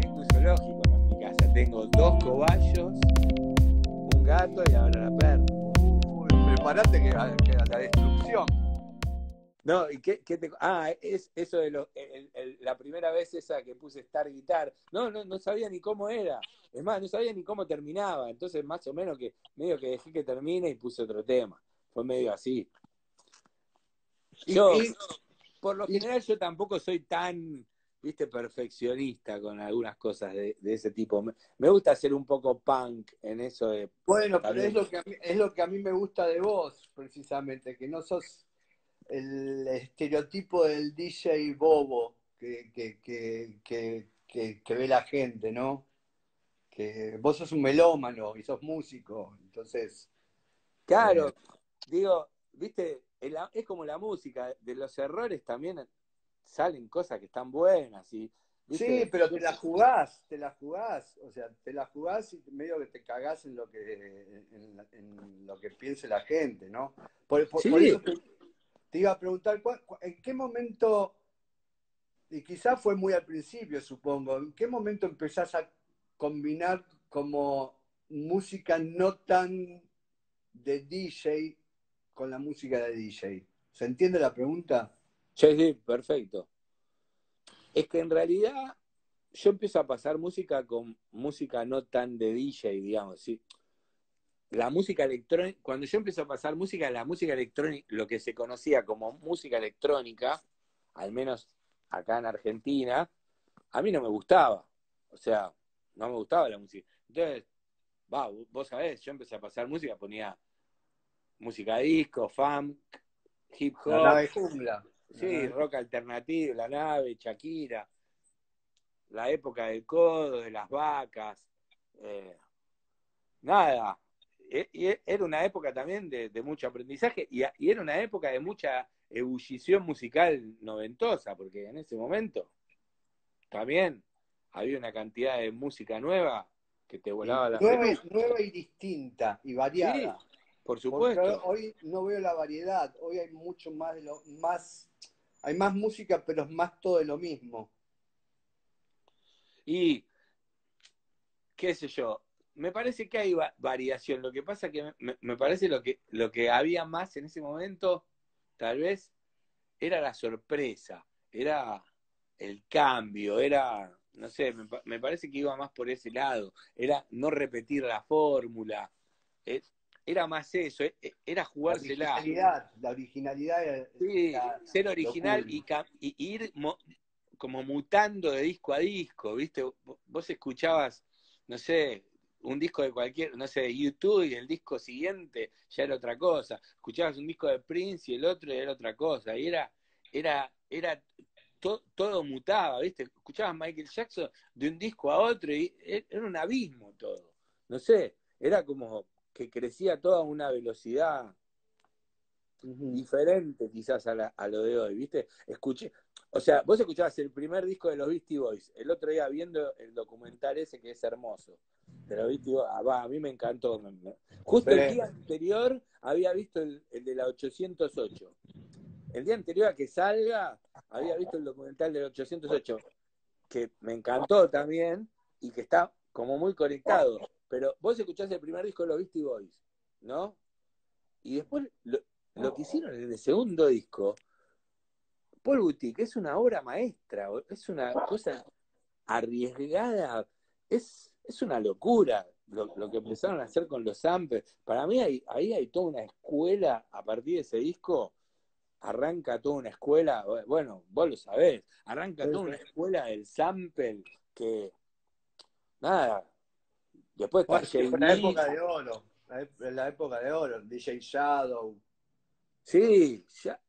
Tengo un zoológico en mi casa. Tengo dos cobayos, un gato y ahora la perra. Uy, preparate que, a- que a la destrucción. No, ¿y qué, qué te... Ah, es eso de lo, el- el- la primera vez esa que puse Star Guitar. No, no, no sabía ni cómo era. Es más, no sabía ni cómo terminaba. Entonces, más o menos que medio que dejé que termine y puse otro tema. Fue medio así. Yo, y- por lo general, yo tampoco soy tan, viste, perfeccionista con algunas cosas de, de ese tipo. Me, me gusta ser un poco punk en eso de... Bueno, pero es lo, que a mí, es lo que a mí me gusta de vos, precisamente, que no sos el estereotipo del DJ bobo que, que, que, que, que- que ve la gente, ¿no? Que vos sos un melómano y sos músico, entonces... Claro, Eh. digo, viste, es como la música, de los errores también salen cosas que están buenas. Y, ¿viste? Sí, pero te la jugás, te la jugás, o sea, te la jugás y medio que te cagás en lo que en, lo que piense la gente, ¿no? Por, por- por eso te, te iba a preguntar, ¿cuál- cu- ¿en qué momento, y quizás fue muy al principio, supongo, ¿en qué momento empezás a combinar como música no tan de DJ con la música de DJ? ¿Se entiende la pregunta? Sí, sí, perfecto. Es que en realidad yo empiezo a pasar música con música no tan de DJ, digamos, ¿sí? La música electrónica, cuando yo empiezo a pasar música, la música electrónica, lo que se conocía como música electrónica, al menos acá en Argentina, a mí no me gustaba. O sea, no me gustaba la música. Entonces, va, vos sabés, yo empecé a pasar música, ponía música disco, funk, hip hop, jungla. Sí, rock alternativo, la nave, Shakira, la época del codo, de las vacas, eh, nada. E- y e- era una época también de, de mucho aprendizaje y, era una época de mucha ebullición musical noventosa, porque en ese momento también había una cantidad de música nueva que te volaba la nueva, nueva y distinta y variada. Por Porque supuesto. hoy no veo la variedad, hoy hay mucho más de lo más, hay más música, pero es más todo lo mismo. Y, qué sé yo, me parece que hay va- variación. Lo que pasa que me, parece lo que, lo que había más en ese momento, tal vez, era la sorpresa, era el cambio, era, no sé, me, me parece que iba más por ese lado, era no repetir la fórmula, eh, era más eso, eh, eh, era La jugársela. originalidad, la originalidad. Sí, la- ser original y, y ir mo- como mutando de disco a disco, ¿viste? Vo- Vos escuchabas, no sé, un disco de cualquier, no sé, de YouTube y el disco siguiente ya era otra cosa. Escuchabas un disco de Prince y el otro era otra cosa. Y era, era, era, to- todo mutaba, ¿viste? Escuchabas Michael Jackson de un disco a otro y e- era un abismo todo. No sé, era como que crecía toda a una velocidad diferente quizás a, la- a lo de hoy, ¿viste? Escuché, o sea, vos escuchabas el primer disco de los Beastie Boys, el otro día viendo el documental ese que es hermoso, de los Beastie Boys, ah, a mí me encantó. me- me- Justo el día anterior había visto el, el de la 808. El día anterior a que salga, había visto el documental del 808, que me encantó también y que está como muy conectado. Pero vos escuchás el primer disco de los Beastie Boys, ¿no? Y después lo, lo que hicieron en el segundo disco, Paul Boutique, es una obra maestra, es una cosa arriesgada, es, es una locura lo, lo que empezaron a hacer con los samples. Para mí hay, ahí hay toda una escuela, a partir de ese disco, arranca toda una escuela, bueno, vos lo sabés, arranca toda una escuela del sample que, nada, después está la época de oro, la, época de oro, DJ Shadow. Sí, ya,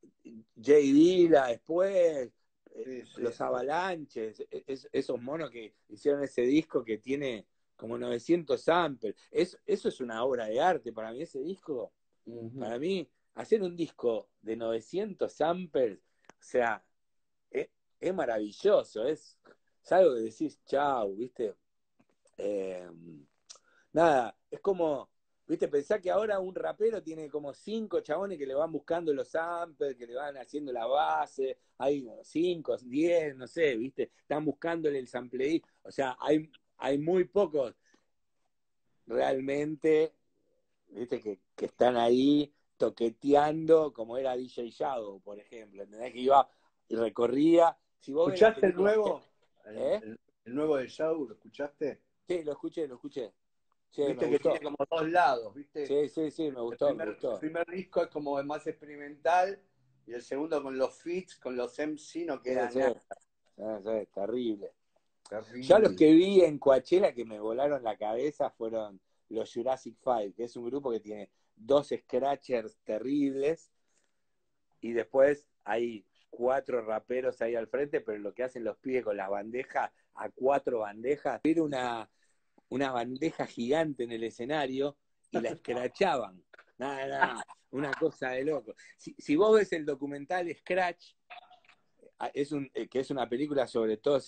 J. Dilla después, eh, Sí, sí. los avalanches, e- es- esos monos que hicieron ese disco que tiene como 900 samples. Es, eso es una obra de arte. Para mí, ese disco, para mí, hacer un disco de 900 samples, o sea, es, es maravilloso. Es, es algo que decís, chau, ¿viste? Eh, nada, es como Viste, pensá que ahora un rapero tiene como cinco chabones que le van buscando los samples, que le van haciendo la base, hay cinco, diez, no sé, viste, están buscándole el sample. O sea, hay, hay muy pocos realmente, viste, que, que están ahí toqueteando como era DJ Shadow, por ejemplo, ¿entendés? Que iba y recorría. Si vos ¿Escuchaste el nuevo? ¿Eh? El, nuevo de Shadow, ¿lo escuchaste? Sí, lo escuché, lo escuché. Sí, viste que tiene como dos lados, ¿viste? Sí, sí, sí, me gustó, el primer, me gustó. El primer disco es como más experimental y el segundo con los fits, con los MC no queda nada. Sí, terrible. terrible. Ya los que vi en Coachella que me volaron la cabeza fueron los Jurassic Five, que es un grupo que tiene dos scratchers terribles y después hay cuatro raperos ahí al frente, pero lo que hacen los pibes con las bandejas, a cuatro bandejas, era una una bandeja gigante en el escenario y la escrachaban. Nada, nada, una cosa de loco. Si, vos ves el documental Scratch, ah, es un, eh, que es una película sobre todo,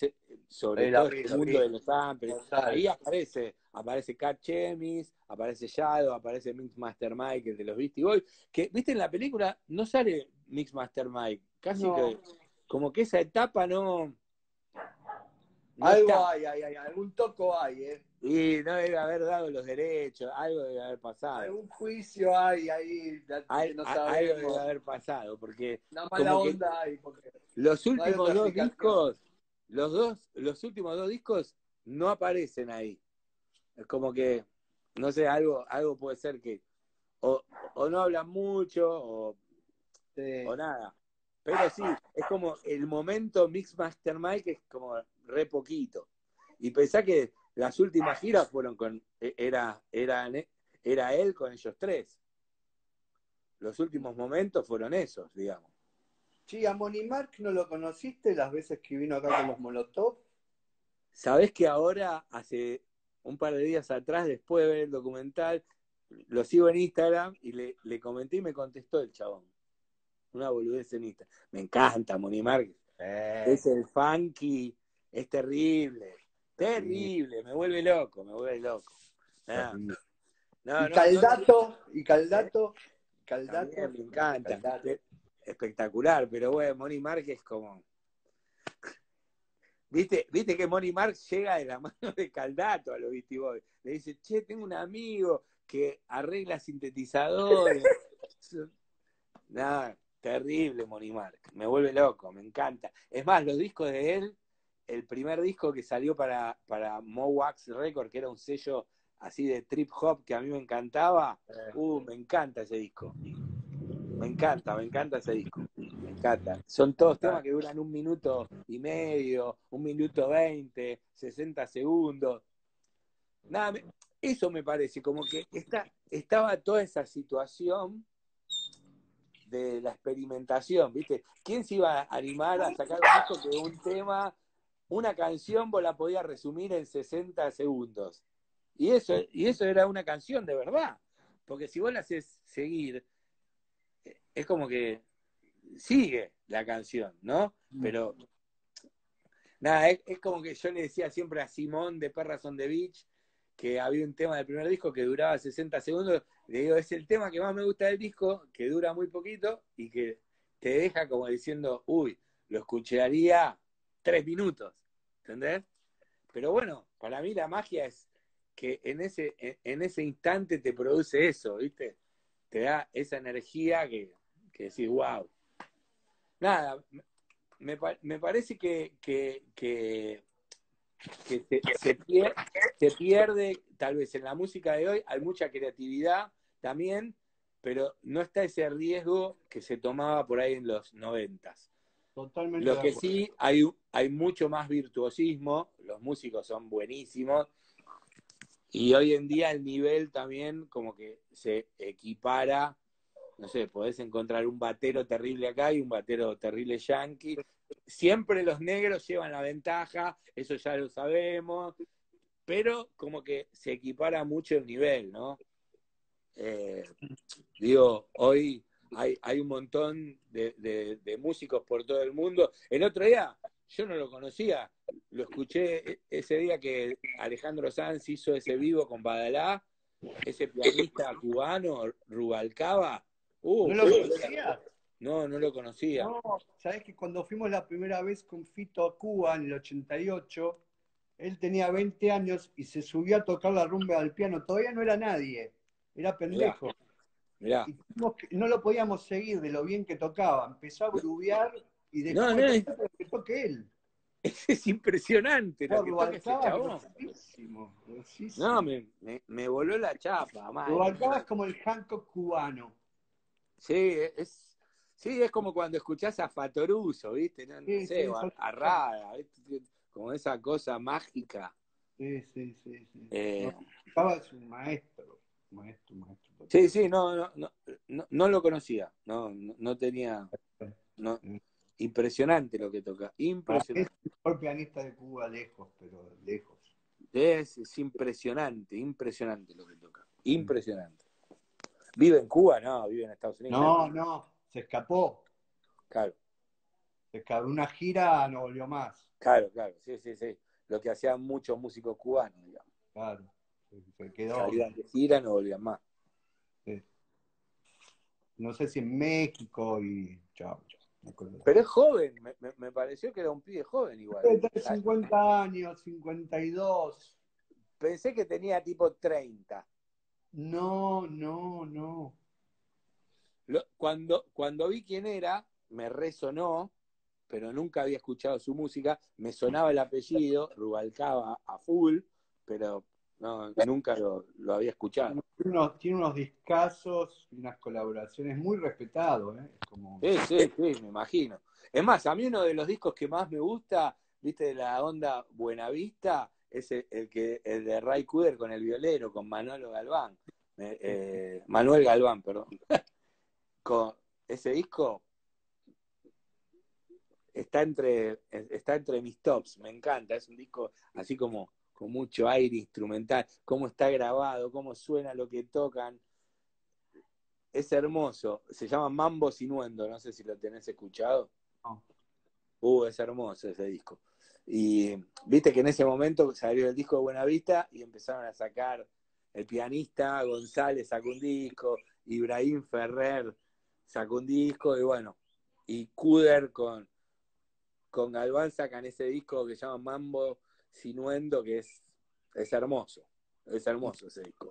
sobre todo el mundo de los samples, ahí aparece, aparece Cat Chemis, aparece Shadow, aparece Mixmaster Mike, el de los Beastie Boys, que, viste, en la película no sale Mixmaster Mike, casi que, como que esa etapa no... Algo hay, hay, hay, algún toco hay, ¿eh? Y no debe haber dado los derechos, algo debe haber pasado. Algún juicio hay ahí, no algo debe haber pasado, porque... Una mala onda hay. los últimos dos discos, los dos, los últimos dos discos no aparecen ahí. Es como que, no sé, algo, algo puede ser que o, no hablan mucho o, o nada. Pero sí, es como el momento Mix Master Mike es como re poquito. Y pensá que las últimas giras fueron con, e, era, era, era él con ellos tres. Los últimos momentos fueron esos, digamos. Sí, a Mark no lo conociste las veces que vino acá con los Molotov. Sabés que ahora, hace un par de días atrás, después de ver el documental, lo sigo en Instagram y le, le comenté y me contestó el chabón. Una boludez en Instagram. Me encanta Monimark. Eh. Es el funky, es terrible. Terrible, me vuelve loco, me vuelve loco. y Caldato, y Caldato, Caldato. me encanta. Espectacular, pero bueno, Moni Márquez como. ¿Viste, Viste que Moni Marx llega de la mano de Caldato a los Beastie Le dice, che, tengo un amigo que arregla sintetizadores. Nada, terrible Moni Marx. Me vuelve loco, me encanta. Es más, los discos de él el primer disco que salió para, para Mowax Record, que era un sello así de trip hop que a mí me encantaba, uh, me encanta ese disco. Me encanta, me encanta ese disco. Me encanta. Son todos temas que duran un minuto y medio, un minuto veinte, sesenta segundos. Nada, eso me parece, como que está, estaba toda esa situación de la experimentación, ¿viste? ¿Quién se iba a animar a sacar un disco de un tema una canción vos la podías resumir en 60 segundos. Y eso, y eso era una canción de verdad. Porque si vos la haces seguir, es como que sigue la canción, ¿no? Mm. Pero nada, es, como que yo le decía siempre a Simón de Perras on the Beach que había un tema del primer disco que duraba 60 segundos. Digo, es el tema que más me gusta del disco, que dura muy poquito y que te deja como diciendo, uy, lo escucharía tres minutos, ¿entendés? Pero bueno, para mí la magia es que en ese, en ese instante te produce eso, ¿viste? Te da esa energía que, que decís, wow. Nada, me, me parece que, que, se, pierde, se pierde, tal vez en la música de hoy, hay mucha creatividad también, pero no está ese riesgo que se tomaba por ahí en los noventas. Totalmente. Lo que sí, hay, hay mucho más virtuosismo, los músicos son buenísimos, y hoy en día el nivel también como que se equipara, no sé, podés encontrar un batero terrible acá y un batero terrible yankee. Siempre los negros llevan la ventaja, eso ya lo sabemos, pero como que se equipara mucho el nivel, ¿no? Eh, digo, hoy hay, hay un montón de, músicos por todo el mundo. El otro día, yo no lo conocía, lo escuché ese día que Alejandro Sanz hizo ese vivo con Badalá, ese pianista cubano, Rubalcaba. Uh, ¿No lo conocías? No, no lo conocía. No, sabes que cuando fuimos la primera vez con Fito a Cuba en el 88, él tenía 20 años y se subió a tocar la rumba al piano. Todavía no era nadie, era pendejo. Mirá. Y tuvimos que- no lo podíamos seguir de lo bien que tocaba. Empezó a grubear y dejó No, no, tocar lo que toque él. Es impresionante lo que toca ese Rubalcaba, chabón. grosísimo, grosísimo. No, me, me, me voló la chapa. Rubalcaba es como el Hancock cubano. Sí, es, sí, es como cuando escuchás a Fatoruso, ¿viste? No, no Sí, sé, sí, o a, Rada, ¿viste? como esa cosa mágica. Sí, sí, sí. sí. Eh, Rubalcaba es un maestro. Maestro, maestro. sí, sí, no, no, no, no, no lo conocía, no, no, no tenía, no, impresionante lo que toca, Es impresionante. el mejor pianista de Cuba lejos, pero lejos. Es, es impresionante, impresionante lo que toca, impresionante. ¿Vive en Cuba? No, vive en Estados Unidos. No, no, se escapó. Claro, Se escapó. Una gira no volvió más. claro, claro, sí, sí, sí. Lo que hacían muchos músicos cubanos, digamos. Claro. Se, quedó. Salían de gira, no volvían más. No sé si en México y. Chao, chao. Pero es joven, me, me- me pareció que era un pibe joven igual. Debe tener 50 años, 52. Pensé que tenía tipo 30. No, no, no. Lo- cuando, cuando vi quién era, me resonó, pero nunca había escuchado su música. Me sonaba el apellido, Rubalcaba a full, pero no, nunca lo, lo había escuchado. Tiene unos, tiene unos discazos y unas colaboraciones muy respetados. ¿eh? Como... Sí, sí, sí, me imagino. Es más, a mí uno de los discos que más me gusta, viste, de la onda Buenavista, es el, el que el de Ray Cooder con el violero, con Manolo Galván. Eh, eh, Manuel Galván, perdón. con ese disco está entre, está entre mis tops, me encanta. Es un disco así como con mucho aire instrumental, cómo está grabado, cómo suena lo que tocan. Es hermoso. Se llama Mambo Sinuendo, no sé si lo tenés escuchado. No. Uh, es hermoso ese disco. Y viste que en ese momento salió el disco de Buenavista y empezaron a sacar el pianista González sacó un disco, Ibrahim Ferrer sacó un disco, y bueno, y Kuder con, con Galván sacan ese disco que se llama Mambo Sinuendo, que es, es hermoso. Es hermoso ese disco.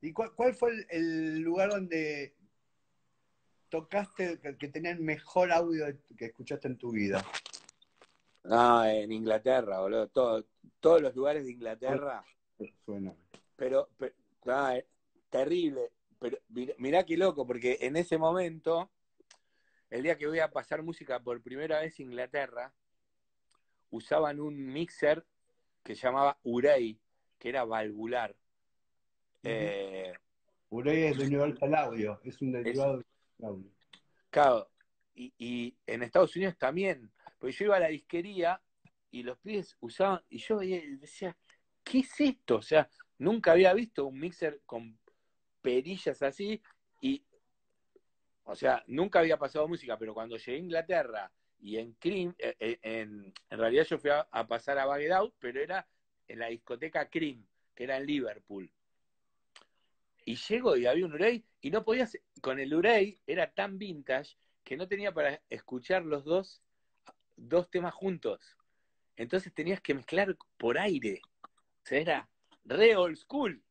¿Y cuál, cuál fue el, el lugar donde tocaste que, que tenía el mejor audio que escuchaste en tu vida? Ah, en Inglaterra, boludo. Todo- todos los lugares de Inglaterra. Suena. Pero, pero ah, eh, terrible. Pero mir- mirá qué loco, porque en ese momento, el día que voy a pasar música por primera vez en Inglaterra, usaban un mixer que se llamaba Urey, que era valvular. Eh, Urey es Universal Audio, es un derivado de audio. Claro, y, y en Estados Unidos también, porque yo iba a la disquería y los pibes usaban, y yo veía decía, ¿qué es esto? O sea, nunca había visto un mixer con perillas así, y, o sea, nunca había pasado música, pero cuando llegué a Inglaterra y en Cream, eh, eh, en, en realidad yo fui a, pasar a Bagged Out, pero era en la discoteca Cream, que era en Liverpool. Y llego y había un Urey y no podías, con el Urey era tan vintage que no tenía para escuchar los dos, dos temas juntos. Entonces tenías que mezclar por aire. O sea, era re old school.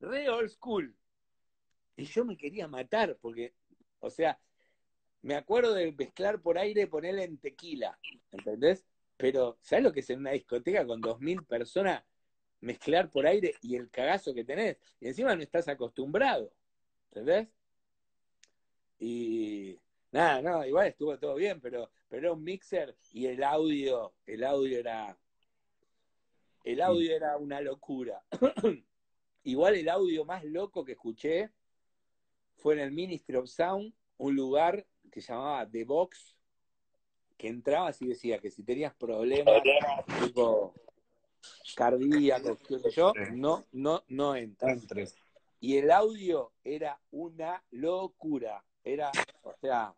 Re old school. Y yo me quería matar porque, o sea, me acuerdo de mezclar por aire y ponerle en tequila. ¿Entendés? Pero, ¿sabes lo que es en una discoteca con dos mil personas? mezclar por aire y el cagazo que tenés. Y encima no estás acostumbrado. ¿Entendés? Y nada, no, igual estuvo todo bien, pero, pero era un mixer y el audio, el audio era. El audio era una locura. Igual el audio más loco que escuché fue en el Ministry of Sound, un lugar que se llamaba The Box, que entrabas y decía que si tenías problemas, tipo cardíacos, qué sé yo, no, no, no entras. Entres. Y el audio era una locura. Era, o sea,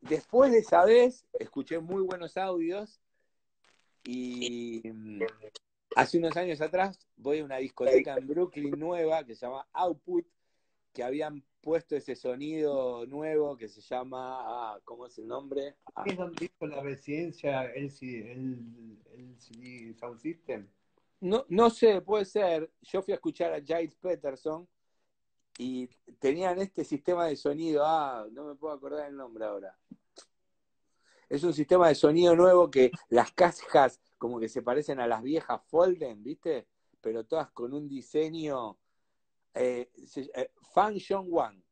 después de esa vez escuché muy buenos audios y, hace unos años atrás voy a una discoteca en Brooklyn nueva que se llama Output, que habían puesto ese sonido nuevo que se llama, ah, ¿cómo es el nombre? Ah. ¿Es donde hizo la residencia el, el, el Sound System? No, no sé, puede ser. Yo fui a escuchar a Giles Peterson y tenían este sistema de sonido, ah, no me puedo acordar el nombre ahora. Es un sistema de sonido nuevo que las cajas como que se parecen a las viejas Folden, ¿viste? Pero todas con un diseño eh, eh, Function One.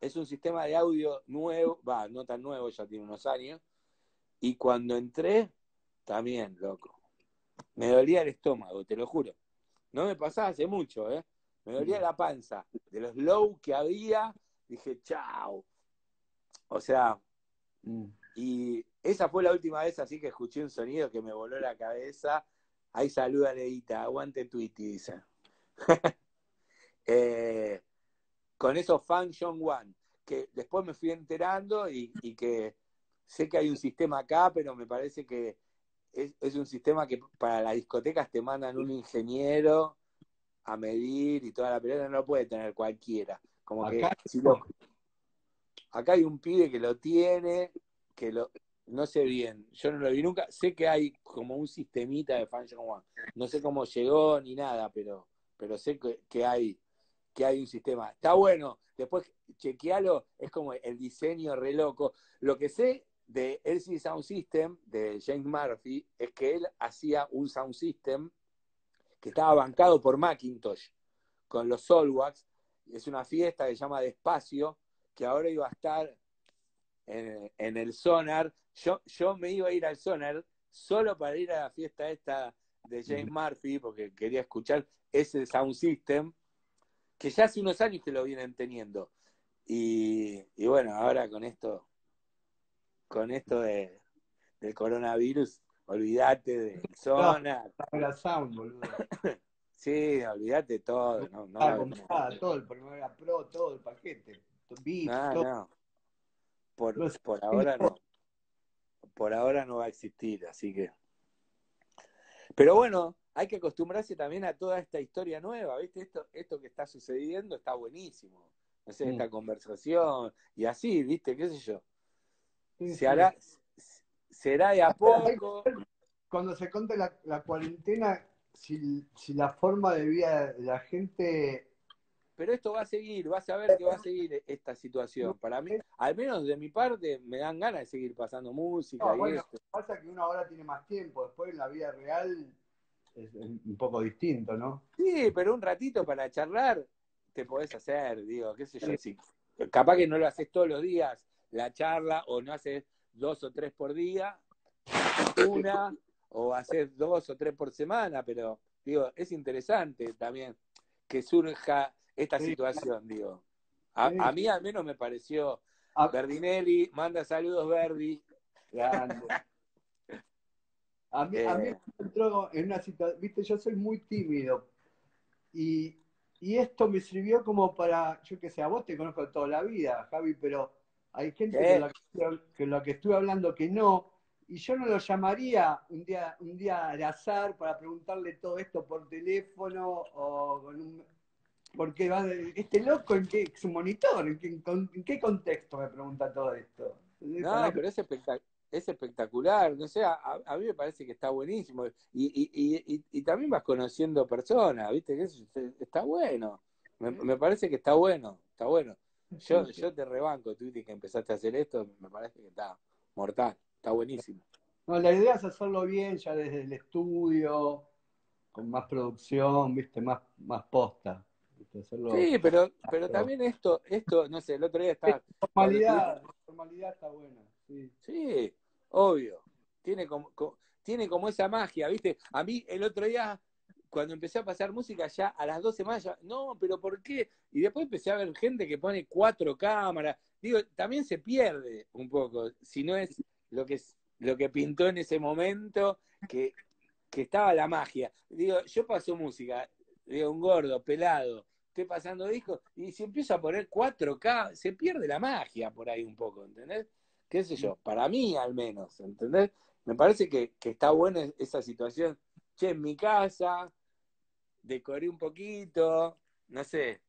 Es un sistema de audio nuevo, va, no tan nuevo, ya tiene unos años. Y cuando entré, también, loco. Me dolía el estómago, te lo juro. No me pasaba hace mucho, ¿eh? Me dolía la panza. De los low que había, dije, chao. O sea, mm. Y esa fue la última vez así que escuché un sonido que me voló la cabeza. Ahí saluda Leita, aguante Twitty, dice. Eh, con esos Function One, que después me fui enterando y, que sé que hay un sistema acá, pero me parece que es, un sistema que para las discotecas te mandan un ingeniero a medir y toda la pelota no lo puede tener cualquiera. Como acá, que acá hay un pibe que lo tiene, que no sé bien, yo no lo vi nunca, sé que hay como un sistemita de Function One. No sé cómo llegó ni nada, pero, pero sé que hay que hay un sistema. Está bueno, después chequealo, es como el diseño re loco. Lo que sé de LCD Sound System, de James Murphy, es que él hacía un sound system que estaba bancado por Macintosh, con los Solwax. Es una fiesta que se llama Despacio, que ahora iba a estar en, en, el Sonar. Yo, yo me iba a ir al Sonar solo para ir a la fiesta esta de James Murphy, porque quería escuchar ese sound system que ya hace unos años que lo vienen teniendo. Y, bueno, ahora con esto, con esto de, del coronavirus, olvídate de zona. sí, olvídate todo. No, no, todo, el Primavera Pro, todo el paquete. No. Por, por ahora no. Por ahora no va a existir, así que. Pero bueno, hay que acostumbrarse también a toda esta historia nueva, ¿viste? Esto, esto que está sucediendo está buenísimo. No sé, esta conversación y así, ¿viste? ¿Qué sé yo? se hará, será de a poco. Cuando se conte la, cuarentena, si, la forma de vida de la gente pero esto va a seguir, vas a ver que va a seguir esta situación. Para mí, al menos de mi parte, me dan ganas de seguir pasando música. y bueno, pasa que uno ahora tiene más tiempo, después en la vida real es un poco distinto, ¿no? Sí, pero un ratito para charlar te podés hacer, digo, qué sé yo, si capaz que no lo haces todos los días la charla o no haces dos o tres por día, una o haces dos o tres por semana, pero digo, es interesante también que surja esta situación, digo. A, mí al menos me pareció Verdinelli, manda saludos Verdi. Grande. A mí, a mí eh. me entró en una situación, viste, yo soy muy tímido y, esto me sirvió como para, yo que sé, a vos te conozco toda la vida, Javi, pero hay gente con, la que, la que estuve hablando que no, y yo no lo llamaría un día, un día al azar para preguntarle todo esto por teléfono o con un... Porque va, este loco, ¿en qué? ¿Su monitor? ¿En qué, ¿En qué contexto me pregunta todo esto? No, pero es espectacular es espectacular, no sé, a, mí me parece que está buenísimo. Y, también vas conociendo personas, ¿viste? Que está bueno. Me, parece que está bueno, está bueno. Yo, yo te rebanco, tú que empezaste a hacer esto, me parece que está mortal, está buenísimo. No, la idea es hacerlo bien ya desde el estudio, con más producción, viste, más, más posta. Sí, pero, pero también esto, esto, no sé, el otro día estaba... La formalidad, la formalidad está buena. Sí. sí, obvio. Tiene como, tiene como esa magia, ¿viste? A mí el otro día, cuando empecé a pasar música, ya a las dos semanas, no, pero ¿por qué? Y después empecé a ver gente que pone cuatro cámaras. Digo, también se pierde un poco, si no es lo que, lo que pintó en ese momento, que, que estaba la magia. Digo, yo paso música, digo, un gordo, pelado, estoy pasando discos, y si empiezo a poner 4K, se pierde la magia por ahí un poco, ¿entendés? qué sé yo, para mí al menos, ¿entendés? Me parece que, está buena esa situación. che, en mi casa, decoré un poquito, no sé.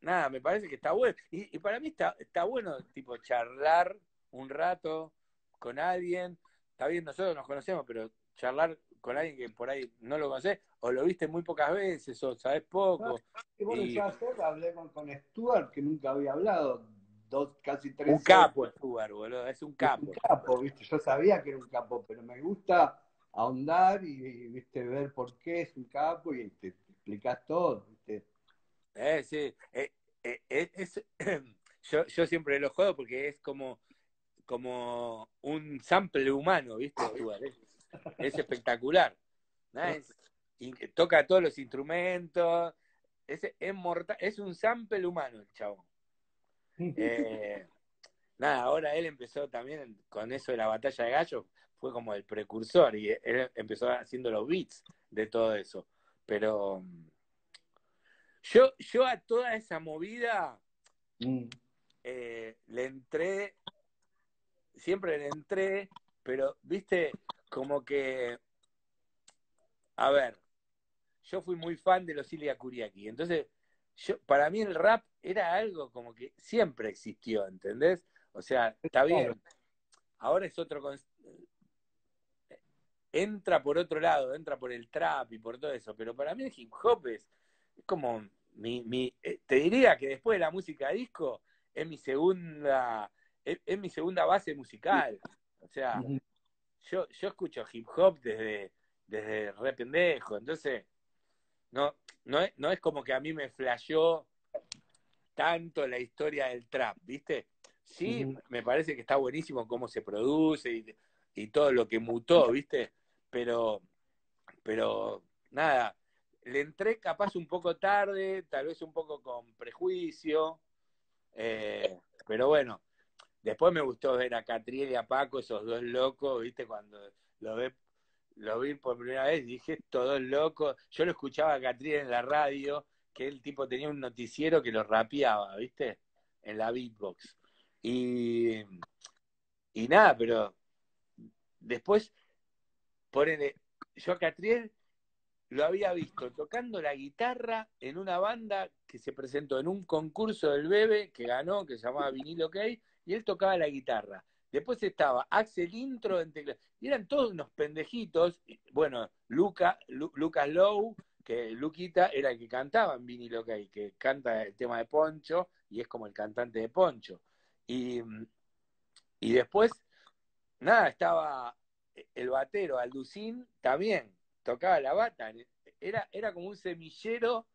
Nada, me parece que está bueno. Y, para mí está, está bueno, tipo, charlar un rato con alguien. Está bien, nosotros nos conocemos, pero charlar con alguien que por ahí no lo conoces, o lo viste muy pocas veces, o sabes poco. y bueno, yo ayer hablé con, con Stuart, que nunca había hablado, dos, casi tres Un capo Stuart, boludo, es un capo. un capo, viste, yo sabía que era un capo, pero me gusta ahondar y, viste, ver por qué es un capo y te, explicas todo, viste. Eh, sí, eh, eh, eh es, yo, yo siempre lo juego porque es como, como un sample humano, viste, Stuart, es, espectacular. toca todos los instrumentos, es, es, mortal, es un sample humano el chavo. Eh, nada, ahora él empezó también con eso de la batalla de gallos, fue como el precursor y él empezó haciendo los beats de todo eso. Pero yo, yo a toda esa movida mm. eh, le entré, siempre le entré, pero viste, como que, a ver, yo fui muy fan de los Ilia Kuriaki, entonces yo, para mí el rap era algo como que siempre existió, ¿entendés? O sea, está bien. Ahora es otro. Entra por otro lado, entra por el trap y por todo eso, pero para mí el hip hop es, como mi, mi. Eh, te diría que después de la música disco es mi segunda. Es, mi segunda base musical. O sea, yo, yo escucho hip hop desde, desde re pendejo, entonces no, no, es, no es como que a mí me flasheó tanto la historia del trap, ¿viste? Sí, me parece que está buenísimo cómo se produce y, todo lo que mutó, ¿viste? Pero, pero nada, le entré capaz un poco tarde, tal vez un poco con prejuicio, eh, pero bueno, después me gustó ver a Catriel y a Paco, esos dos locos, ¿viste? Cuando lo ve lo vi por primera vez, dije, todo loco. Yo lo escuchaba a Catriel en la radio, que el tipo tenía un noticiero que lo rapeaba, ¿viste? En la beatbox. Y, y nada, pero después, ponele, yo a Catriel lo había visto tocando la guitarra en una banda que se presentó en un concurso del Bebe que ganó, que se llamaba Vinilo OK, y él tocaba la guitarra. Después estaba Axel Intro en teclado. Y eran todos unos pendejitos. Bueno, Luca, Lucas Lowe, que Luquita era el que cantaba en Vinilo y que canta el tema de Poncho y es como el cantante de Poncho. Y, y después, nada, estaba el batero Alducín también, tocaba la bata. Era, era como un semillero,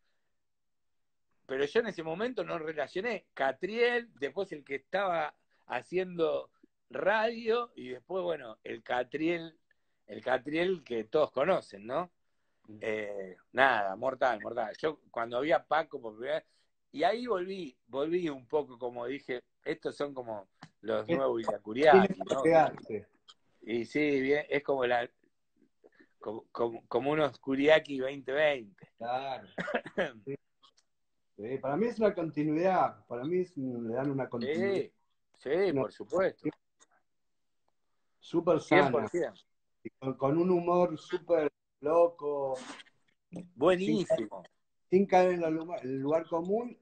pero yo en ese momento no relacioné. Catriel, después el que estaba haciendo radio y después, bueno, el Catriel, el Catriel que todos conocen, ¿no? Eh, nada, mortal, mortal. Yo cuando vi a Paco por primera vez, y ahí volví, volví un poco como dije, estos son como los nuevos Villacuriaki, ¿no? Y sí, bien, es como la como, unos Curiaki 2020. Claro. para mí es una continuidad, para mí le dan una continuidad. Sí, sí por supuesto súper sana. Con, un humor súper loco. Buenísimo. Sin, caer en el lugar, común.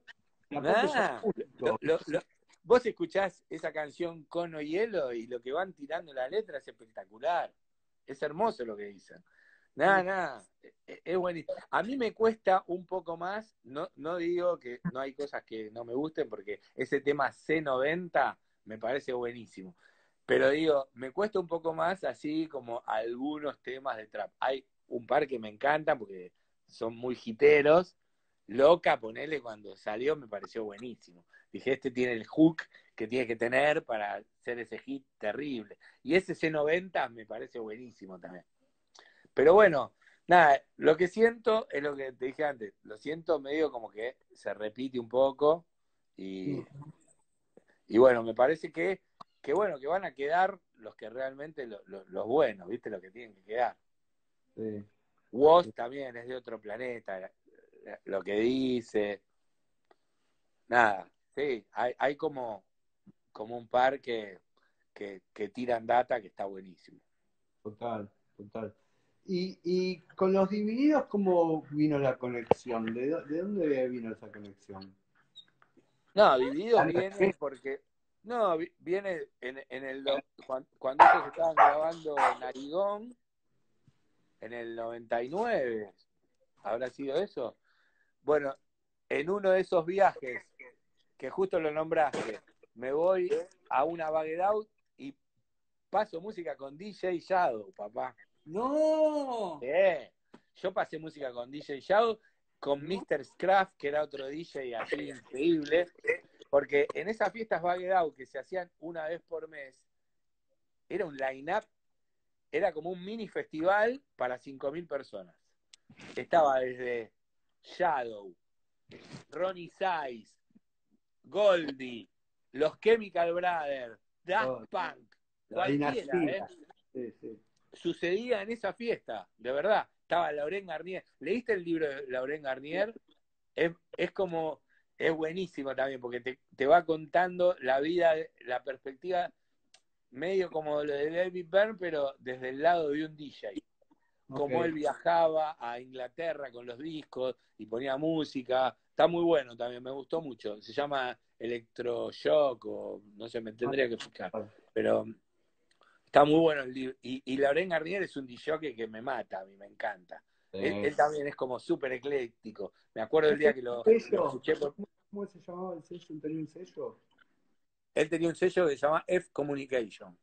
vos escuchás esa canción Cono Hielo y lo que van tirando la letra es espectacular. Es hermoso lo que dicen. Nada, nada, e, e, es buenísimo. A mí me cuesta un poco más, no, no digo que no hay cosas que no me gusten, porque ese tema C90 me parece buenísimo. Pero digo, me cuesta un poco más así como algunos temas de trap. Hay un par que me encantan porque son muy hiteros. Loca, ponele, cuando salió me pareció buenísimo. Dije, este tiene el hook que tiene que tener para hacer ese hit terrible. Y ese C90 me parece buenísimo también. Pero bueno, nada, lo que siento es lo que te dije antes. Lo siento medio como que se repite un poco. Y, y bueno, me parece que que bueno, que van a quedar los que realmente, los buenos, ¿viste? Los que tienen que quedar. Sí. Woz también es de otro planeta, lo que dice. Nada, sí, hay, hay como, como un par que, que, tiran data que está buenísimo. Total, total. Y, y con los divididos, ¿cómo vino la conexión? ¿De, dó- de dónde vino esa conexión? No, Divididos viene porque. No, vi- viene en, en el. do- cuan- Cuando ellos estaban grabando Narigón, en el 99, ¿habrá sido eso? Bueno, en uno de esos viajes, que justo lo nombraste, me voy a una Bagged Out y paso música con DJ Shadow, papá. ¡No! Sí. Yo pasé música con DJ Shadow, con Mr. Scraft, que era otro DJ así increíble, porque en esas fiestas Bagged Out que se hacían una vez por mes, era un line-up, era como un mini festival para 5.000 personas. Estaba desde Shadow, Ronnie Size, Goldie, los Chemical Brothers, Daft Oh, Punk, cualquiera. ¿eh? Sí, sí. Sucedía en esa fiesta, de verdad. Estaba Lauren Garnier. ¿Leíste el libro de Lauren Garnier? Es, es como, es buenísimo también, porque te, te va contando la vida, la perspectiva, medio como lo de David Byrne, pero desde el lado de un DJ. Como él viajaba a Inglaterra con los discos y ponía música. Está muy bueno también, me gustó mucho. Se llama Electroshock o no sé, me tendría que fijar. Pero está muy bueno el libro. Y, y Lauren Garnier es un DJ que, que me mata, a mí me encanta. Él, él también es como súper ecléctico. Me acuerdo el día que lo, lo escuché por... ¿Cómo se llamaba el sello? ¿Tenía un sello? Él tenía un sello que se llama F Communication.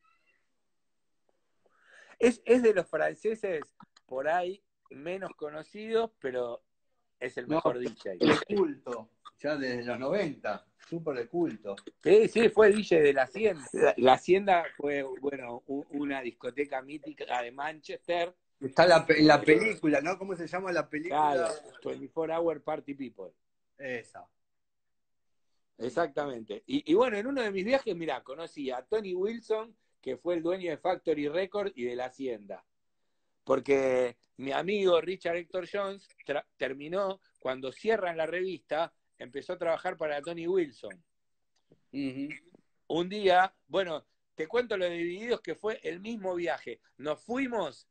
Es, es de los franceses por ahí menos conocidos, pero es el No, mejor DJ. De culto. Ya desde los 90. Súper de culto. Sí, sí, fue DJ de la Hacienda. La, la Hacienda fue, bueno, u- una discoteca mítica de Manchester. Está la, la película, ¿no? ¿Cómo se llama la película? Claro, 24 Hour Party People. Esa. Exactamente. Y, y bueno, en uno de mis viajes, mirá, conocí a Tony Wilson, que fue el dueño de Factory Record y de la Hacienda. Porque mi amigo Richard Hector Jones terminó, cuando cierran la revista, empezó a trabajar para Tony Wilson. Un día, bueno, te cuento lo de Divididos, que fue el mismo viaje. Nos fuimos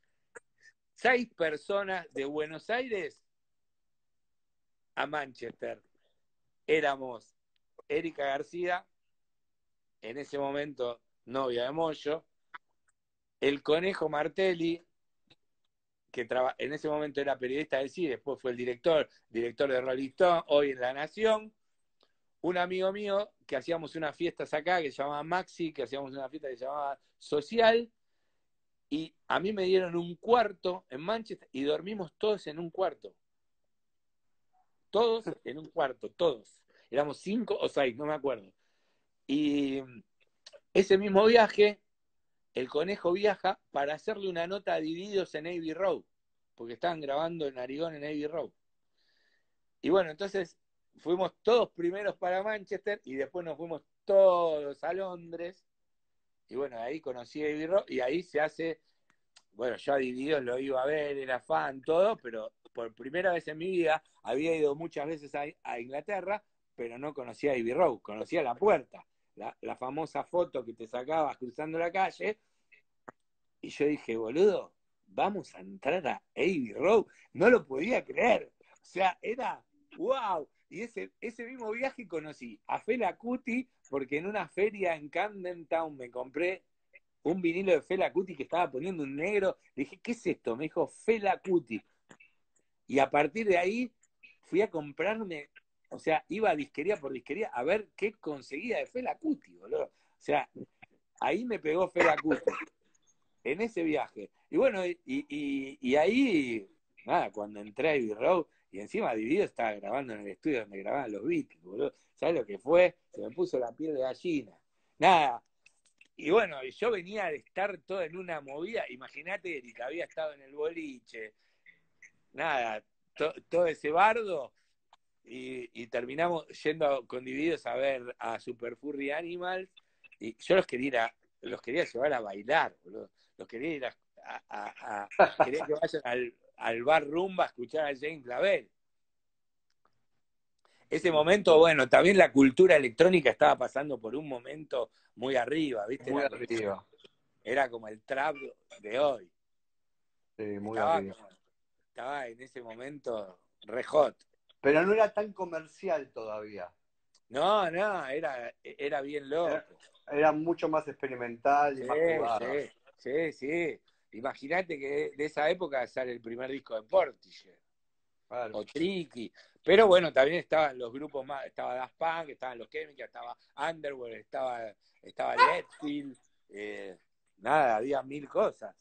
seis personas de Buenos Aires a Manchester. Éramos Erika García, en ese momento novia de Moyo, el Conejo Martelli, que traba- en ese momento era periodista del después fue el director, director de Rolling Stone, hoy en La Nación, un amigo mío que hacíamos unas fiestas acá que se llamaba Maxi, que hacíamos una fiesta que se llamaba Social, y a mí me dieron un cuarto en Manchester y dormimos todos en un cuarto. Todos en un cuarto, todos. Éramos cinco o seis, no me acuerdo. Y ese mismo viaje, el conejo viaja para hacerle una nota a Divididos en Abbey Road, porque estaban grabando en Arigón en Abbey Road. Y bueno, entonces fuimos todos primeros para Manchester y después nos fuimos todos a Londres. Y bueno, ahí conocí a Abbey Road y ahí se hace, bueno, yo a Divididos lo iba a ver, era fan, todo, pero por primera vez en mi vida había ido muchas veces a, Inglaterra, pero no conocía a Abbey Road, conocía la puerta, la, famosa foto que te sacabas cruzando la calle. Y yo dije, boludo, vamos a entrar a Abbey Road. No lo podía creer. O sea, era wow. Y ese, ese mismo viaje conocí a Fela Kuti, porque en una feria en Camden Town me compré un vinilo de Fela Kuti que estaba poniendo un negro. Le dije, ¿qué es esto? Me dijo Fela Kuti. Y a partir de ahí fui a comprarme, o sea, iba disquería por disquería a ver qué conseguía de Fela Kuti, boludo. O sea, ahí me pegó Fela Kuti, en ese viaje. Y bueno, y, y, y ahí, nada, cuando entré a Abbey Road, y encima Dividido estaba grabando en el estudio donde grababan los Beatles, boludo. ¿Sabes lo que fue? Se me puso la piel de gallina. Nada. Y bueno, yo venía de estar todo en una movida. Imagínate, Erika, había estado en el boliche. Nada, to- todo ese bardo. Y, y terminamos yendo con Divididos a ver a Super Furry Animals. Y yo los quería ir a- los quería llevar a bailar, boludo. Los quería ir a, a- a- a- quería que vayan al, al bar rumba a escuchar a James Lavelle. Ese momento, bueno, también la cultura electrónica estaba pasando por un momento muy arriba, ¿viste? Muy Era- arriba. Era como el trap de hoy. Sí, muy estaba, arriba. estaba en ese momento re hot. Pero no era tan comercial todavía. No, no, era, era bien loco. Era, era mucho más experimental y Sí, más jugado. sí, sí, sí. Imagínate que de esa época sale el primer disco de Portishead. Claro. o Tricky. Pero bueno, también estaban los grupos más, estaba Daft Punk, estaban los Chemicals, estaba Underworld, estaba, estaba Letfield, eh, nada, había mil cosas.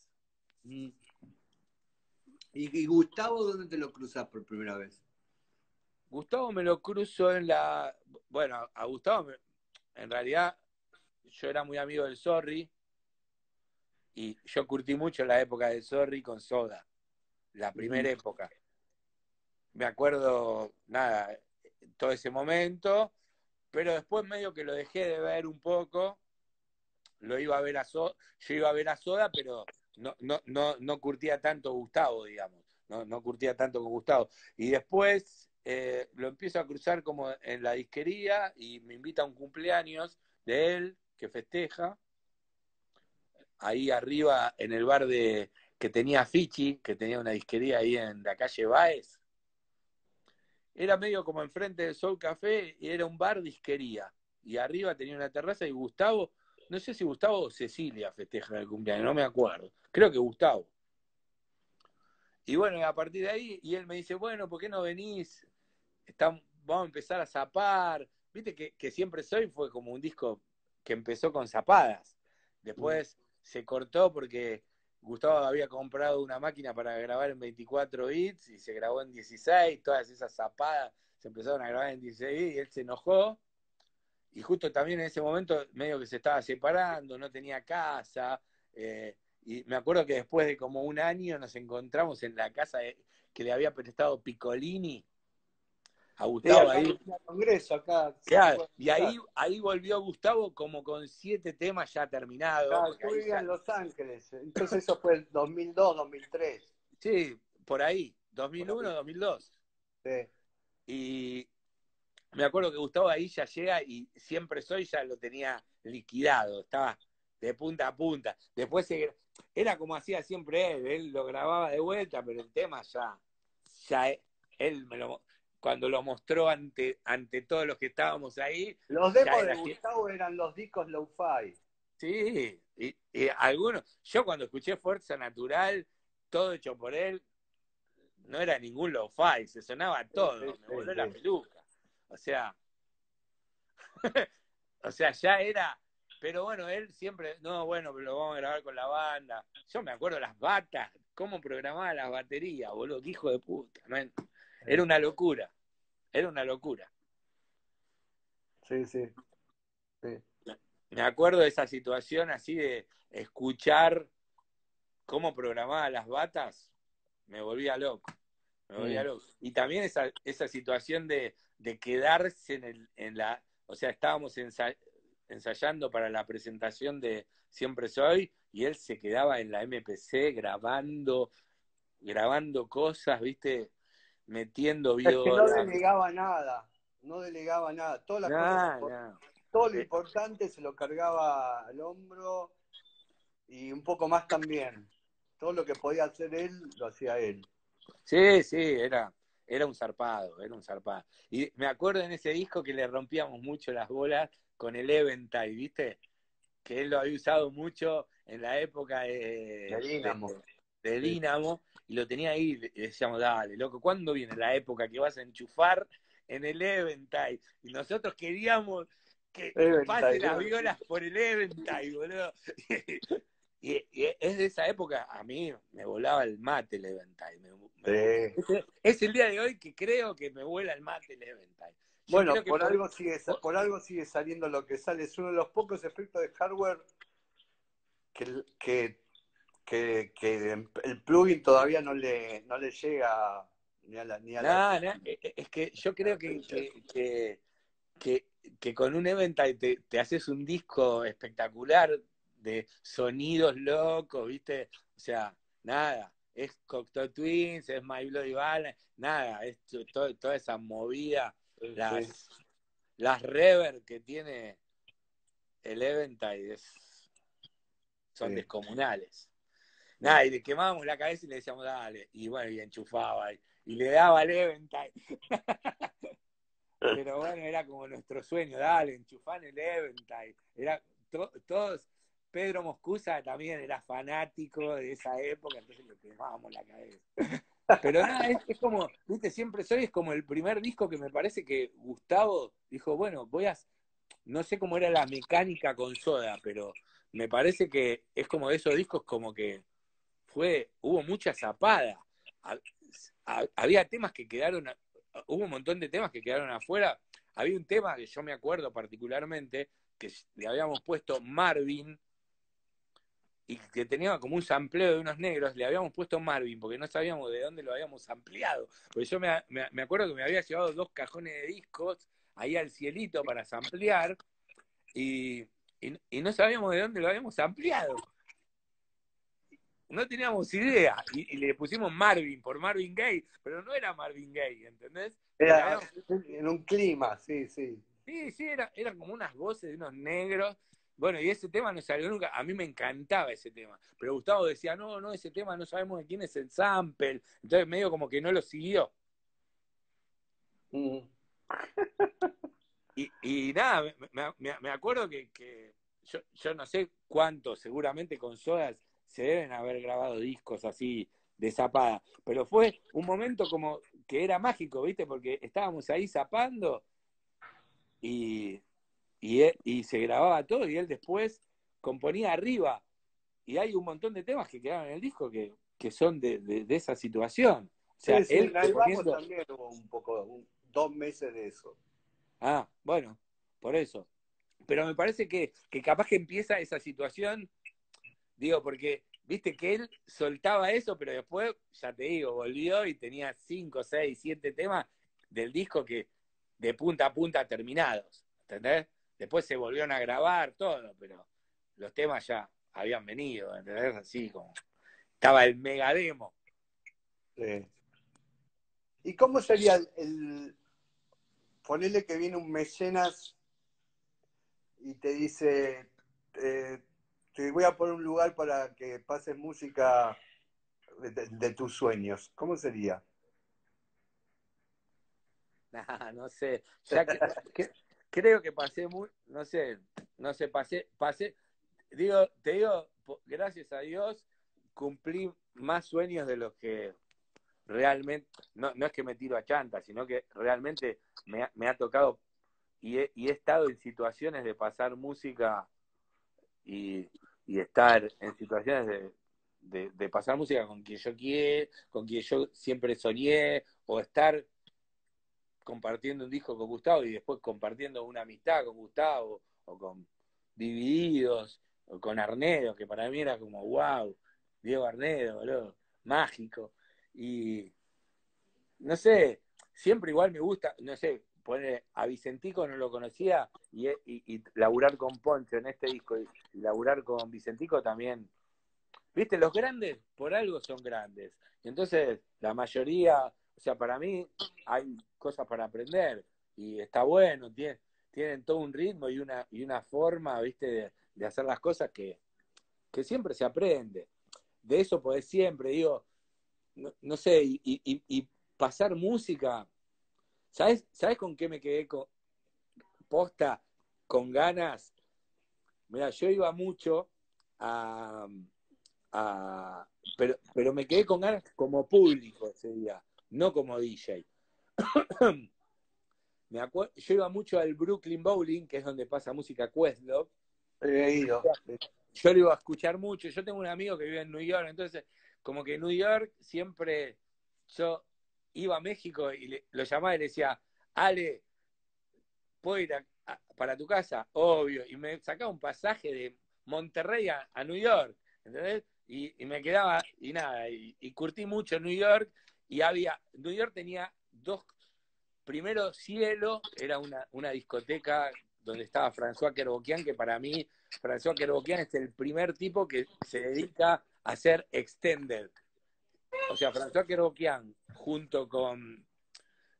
Mm. ¿Y, y Gustavo dónde te lo cruzás por primera vez? Gustavo me lo cruzo en la, bueno, a Gustavo me- en realidad yo era muy amigo del Sorry y yo curtí mucho la época del Sorry con Soda, la primera época. Me acuerdo, nada, todo ese momento, pero después medio que lo dejé de ver un poco, lo iba a ver a Soda, yo iba a ver a Soda, pero no, no, no, no curtía tanto Gustavo, digamos, no, no curtía tanto con Gustavo. Y después eh, lo empiezo a cruzar como en la disquería y me invita a un cumpleaños de él que festeja ahí arriba en el bar de que tenía Fichi, que tenía una disquería ahí en la calle Baez. Era medio como enfrente del Soul Café y era un bar disquería. Y arriba tenía una terraza y Gustavo, no sé si Gustavo o Cecilia festejan el cumpleaños, no me acuerdo. Creo que Gustavo. Y bueno, a partir de ahí, y él me dice, bueno, ¿por qué no venís? Vamos a empezar a zapar. Viste que, que Siempre Soy fue como un disco que empezó con zapadas. Después se cortó porque Gustavo había comprado una máquina para grabar en 24 bits y se grabó en 16, todas esas zapadas se empezaron a grabar en 16 bits y él se enojó. Y justo también en ese momento medio que se estaba separando, no tenía casa. eh, y me acuerdo que después de como un año nos encontramos en la casa que le había prestado Piccolini a Gustavo ahí. en el Congreso, acá. Claro, y ahí, ahí volvió Gustavo como con siete temas ya terminados. Claro, yo vivía en Los Ángeles. Entonces eso fue el 2002, 2003. Sí, por ahí, 2001, 2002. Sí. Y me acuerdo que Gustavo ahí ya llega y siempre soy, ya lo tenía liquidado, estaba de punta a punta. Después se- era como hacía siempre él, él lo grababa de vuelta, pero el tema ya, ya e- él me lo, cuando lo mostró ante, ante todos los que estábamos ahí, Los demos de. Gustavo eran los discos low-fi. Sí, y, y algunos, yo cuando escuché Fuerza Natural, todo hecho por él, no era ningún lo-fi, se sonaba todo, sí, me voló sí. la peluca. O sea, o sea, ya era, pero bueno, él siempre, no, bueno, pero lo vamos a grabar con la banda. Yo me acuerdo las batas, cómo programaba las baterías, boludo, qué hijo de puta, man. Era una locura, era una locura. Sí, sí. sí. me acuerdo de esa situación así de escuchar cómo programaba las batas, me volvía loco. Me volvía Mm. loco. Y también esa, esa situación de, de quedarse en, el, en la. O sea, estábamos ensa- ensayando para la presentación de Siempre Soy y él se quedaba en la MPC grabando, grabando cosas, ¿viste? Metiendo Es que no viola. delegaba nada. No delegaba nada. Todas las Nah, cosas, nah. todo lo importante se lo cargaba al hombro y un poco más también. Todo lo que podía hacer él, lo hacía él. Sí, sí, era, era un zarpado, era un zarpado. Y me acuerdo en ese disco que le rompíamos mucho las bolas con el Eventide, ¿viste? Que él lo había usado mucho en la época de. De- Dynamo, y lo tenía ahí, y decíamos, dale, loco, ¿cuándo viene la época que vas a enchufar en el Eventide? Y nosotros queríamos que Eventide, pase las violas por el Eventide, boludo. Y, y es de esa época, a mí me volaba el mate el Eventide. me- me- Sí. es, es el día de hoy que creo que me vuela el mate el Eventide. Yo Bueno, por algo, sigue, por algo sigue saliendo lo que sale. Es uno de los pocos efectos de hardware que, que, que, que el plugin todavía no le, no le llega ni a la... Ni a la- No, no, eh, eh, es que yo creo que, que, que, con un Eventide te, te haces un disco espectacular de sonidos locos, ¿viste? O sea, nada, es Cocteau Twins, es My Bloody Valentine, nada, es to- to- toda esa movida, las, Sí. las reverb que tiene el Eventide es- son Sí. descomunales. Nada, y le quemábamos la cabeza y le decíamos, dale. Y bueno, y enchufaba. Y, y le daba el Eventide. Pero bueno, era como nuestro sueño, dale, enchufar el Eventide. Era todos. Pedro Moscusa también era fanático de esa época, entonces le quemábamos la cabeza. Pero nada, es, como, viste, siempre soy, es como el primer disco que me parece que Gustavo dijo, bueno, voy a, no sé cómo era la mecánica con Soda, pero me parece que es como de esos discos como que fue, hubo mucha zapada. Había temas que quedaron, hubo un montón de temas que quedaron afuera. Había un tema que yo me acuerdo particularmente, que le habíamos puesto Marvin, y que tenía como un sampleo de unos negros, le habíamos puesto Marvin, porque no sabíamos de dónde lo habíamos ampliado. Porque yo me, me, acuerdo que me había llevado dos cajones de discos ahí al cielito para samplear, y, y, no sabíamos de dónde lo habíamos ampliado. No teníamos idea, y, le pusimos Marvin por Marvin Gaye, pero no era Marvin Gaye, ¿entendés? Era en un clima, sí, sí. Sí, sí, era, eran como unas voces de unos negros bueno, y ese tema no salió nunca. A mí me encantaba ese tema. Pero Gustavo decía, no, no, ese tema no sabemos de quién es el sample. Entonces medio como que no lo siguió. Mm. y, nada, me, acuerdo que, yo, no sé cuánto, seguramente con Sodas se deben haber grabado discos así de zapada. Pero fue un momento como que era mágico, ¿viste? Porque estábamos ahí zapando y y, se grababa todo y él después componía arriba. Y hay un montón de temas que quedaron en el disco que, son de, esa situación. O sea, él también hubo un poco, dos meses de eso. Ah, bueno, por eso. Pero me parece que, que capaz que empieza esa situación, digo, porque viste que él soltaba eso, pero después, ya te digo, volvió y tenía cinco, seis, siete temas del disco que de punta a punta terminados. ¿Entendés? Después se volvieron a grabar todo, pero los temas ya habían venido, ¿entendés? Así como estaba el megademo. Sí. ¿Y cómo sería el, ponerle que viene un mecenas y te dice, voy a poner un lugar para que pases música de, tus sueños? ¿Cómo sería? no sé. Ya que, creo que pasé muy, no sé, no sé, pasé, pasé, digo, te digo, gracias a Dios, cumplí más sueños de los que realmente, no, no es que me tiro a chanta, sino que realmente me, me ha tocado y he, y he, estado en situaciones de pasar música y, y estar en situaciones de, de, pasar música con quien yo quiero, con quien yo siempre soñé, o estar compartiendo un disco con Gustavo y después compartiendo una amistad con Gustavo o con Divididos o con Arnedo, que para mí era como wow, Diego Arnedo, boludo, mágico. Y no sé, siempre igual me gusta, no sé, poner a Vicentico no lo conocía y, y, laburar con Poncho en este disco y, y laburar con Vicentico también. Viste, los grandes por algo son grandes. Y entonces la mayoría o sea, para mí hay cosas para aprender y está bueno, tienen, todo un ritmo y una, y una forma, viste, de, hacer las cosas que, siempre se aprende. De eso podés siempre, digo, no, sé, y, pasar música. ¿Sabes, ¿Sabes con qué me quedé con, posta, con ganas? Mira, yo iba mucho a, a pero, pero me quedé con ganas como público ese día no como DJ. Me acuerdo, yo iba mucho al Brooklyn Bowling, que es donde pasa música Questlove. He ido. Yo lo iba a escuchar mucho. Yo tengo un amigo que vive en New York, entonces, como que en New York siempre yo iba a México y lo llamaba y le decía, Ale, ¿puedo ir para tu casa? Obvio. Y me sacaba un pasaje de Monterrey a, New York, ¿entendés? Y, me quedaba, y nada, y, y curtí mucho en New York y había, New York tenía dos, primero Cielo, era una, una discoteca donde estaba François Kerboquian, que para mí François Kerboquian es el primer tipo que se dedica a hacer extended. O sea, François Kerboquian junto con,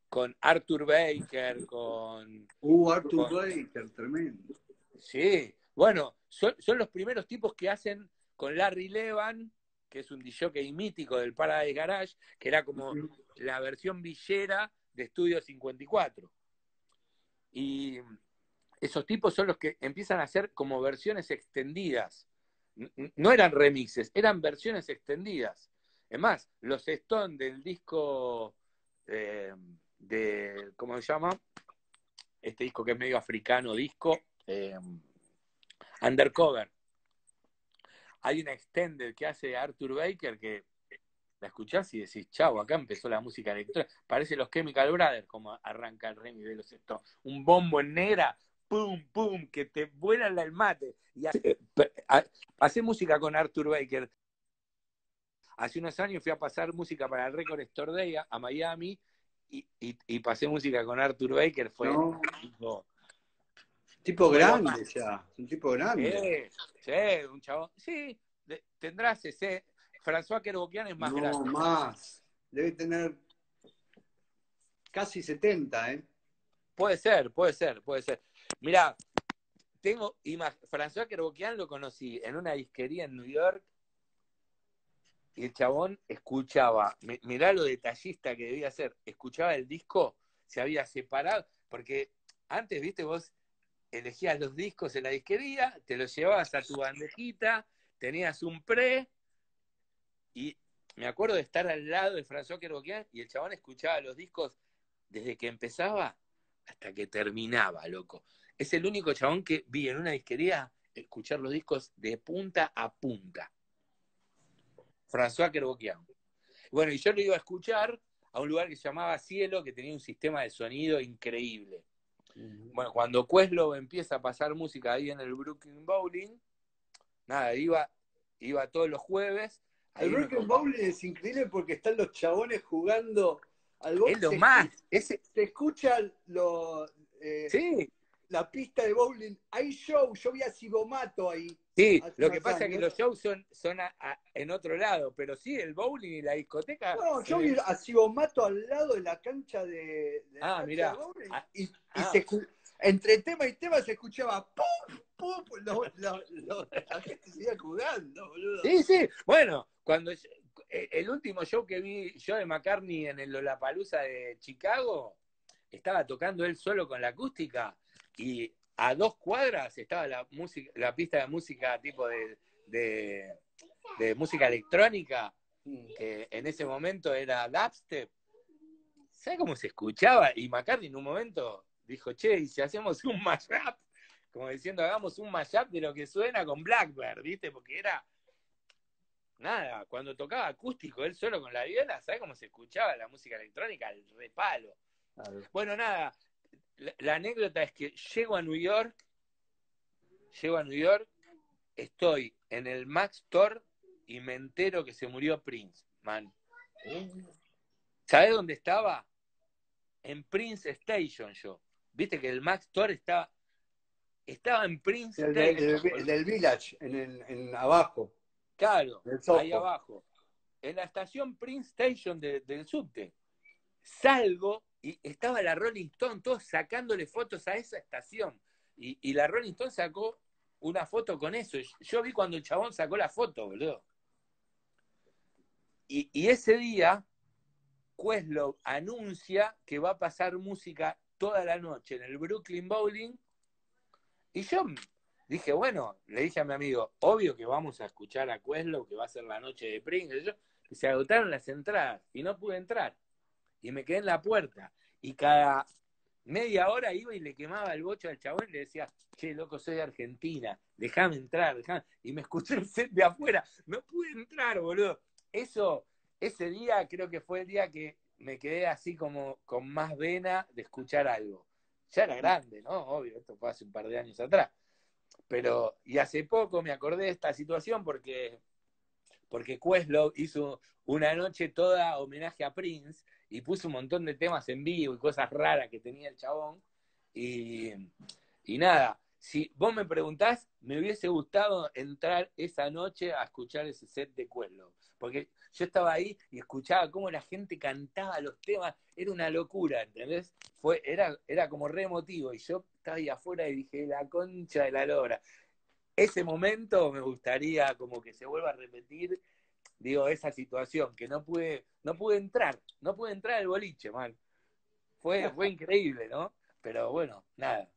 con Arthur Baker, con... Uh, Arthur Baker, tremendo. Sí, bueno, son, son los primeros tipos que hacen con Larry Levan que es un DJ mítico del Paradise Garage, que era como la versión villera de Estudio 54. Y esos tipos son los que empiezan a hacer como versiones extendidas. No eran remixes, eran versiones extendidas. Es más, los Stones del disco eh, de, ¿cómo se llama? Este disco que es medio africano, disco, eh, Undercover. Hay una extended que hace Arthur Baker que la escuchás y decís, chau, acá empezó la música electrónica. Parece los Chemical Brothers, como arranca el remix de los Stones. Un bombo en negra, pum, pum, que te vuelan el mate. Y hace, música con Arthur Baker. Hace unos años fui a pasar música para el Record Store Day a, Miami y, pasé música con Arthur Baker. Fue tipo, tipo grande ya, un tipo grande. Sí, sí, un chabón. Sí, tendrás ese, François Kerouakian es más grande. No, más. Debe tener casi 70, ¿eh? Puede ser, puede ser, puede ser. Mirá, tengo, François Kerouakian lo conocí en una disquería en New York y el chabón escuchaba, mirá lo detallista que debía ser, escuchaba el disco, se había separado, porque antes, viste, vos elegías los discos en la disquería, te los llevabas a tu bandejita, tenías un pre, y me acuerdo de estar al lado de François Kerouac y el chabón escuchaba los discos desde que empezaba hasta que terminaba, loco. Es el único chabón que vi en una disquería escuchar los discos de punta a punta. François Kerouac. Bueno, y yo lo iba a escuchar a un lugar que se llamaba Cielo, que tenía un sistema de sonido increíble. Bueno, cuando Questlove empieza a pasar música ahí en el Brooklyn Bowling, nada, iba, iba todos los jueves el Brooklyn Bowling es increíble porque están los chabones jugando al box. Es lo más. Se escucha lo, eh, la pista de bowling. Hay show, yo vi a Sibomato ahí. Sí, lo que pasa es que los shows son, son en otro lado, pero sí, el bowling y la discoteca. No, yo vi a Sibomato al lado de la cancha de, ah, mira. Ah, y, ah. entre tema y tema se escuchaba ¡pum! ¡pum! la gente seguía jugando, boludo. Sí, sí, bueno, cuando eh, el último show que vi yo de McCartney en el Lollapalooza de Chicago, estaba tocando él solo con la acústica y a dos cuadras estaba la música, la pista de música tipo de, de, música electrónica, que en ese momento era dubstep. ¿Sabes cómo se escuchaba? Y McCartney en un momento dijo, che, ¿y si hacemos un mashup? Como diciendo, hagamos un mashup de lo que suena con Blackbird, ¿viste? Porque era nada, cuando tocaba acústico, él solo con la viola, ¿sabes cómo se escuchaba la música electrónica? El repalo. Bueno, nada, la, anécdota es que llego a New York, llego a New York, estoy en el Max Store y me entero que se murió Prince, man. ¿Sabes dónde estaba? En Prince Station yo. Viste que el Max Store estaba, estaba en Prince Station. El, del Village, en, el, en abajo. Claro, ahí abajo. En la estación Prince Station del subte. Salgo y estaba la Rolling Stone, todos sacándole fotos a esa estación. Y, la Rolling Stone sacó una foto con eso. Yo vi cuando el chabón sacó la foto, boludo. Y, y ese día, Questlove anuncia que va a pasar música toda la noche en el Brooklyn Bowling. Y yo dije, bueno, le dije a mi amigo, obvio que vamos a escuchar a Questlove, que va a ser la noche de Pringles. Y se agotaron las entradas y no pude entrar. Y me quedé en la puerta. Y cada media hora iba y le quemaba el bocho al chabón y le decía, che, loco, soy de Argentina, déjame entrar, déjame. Y me escuchó el set de afuera, no pude entrar, boludo. Eso, ese día creo que fue el día que me quedé así como con más vena de escuchar algo. Ya era grande, ¿no? Obvio, esto fue hace un par de años atrás. Pero, y hace poco me acordé de esta situación porque, porque Questlove hizo una noche toda homenaje a Prince y puso un montón de temas en vivo y cosas raras que tenía el chabón. Y, y nada, si vos me preguntás, me hubiese gustado entrar esa noche a escuchar ese set de Questlove. Porque yo estaba ahí y escuchaba cómo la gente cantaba los temas, era una locura, ¿entendés? Fue, era, era como re emotivo y yo estaba ahí afuera y dije, la concha de la lora. Ese momento me gustaría como que se vuelva a repetir digo, esa situación, que no pude, no pude entrar, no pude entrar al boliche, man. Fue, fue increíble, ¿no? Pero bueno, nada.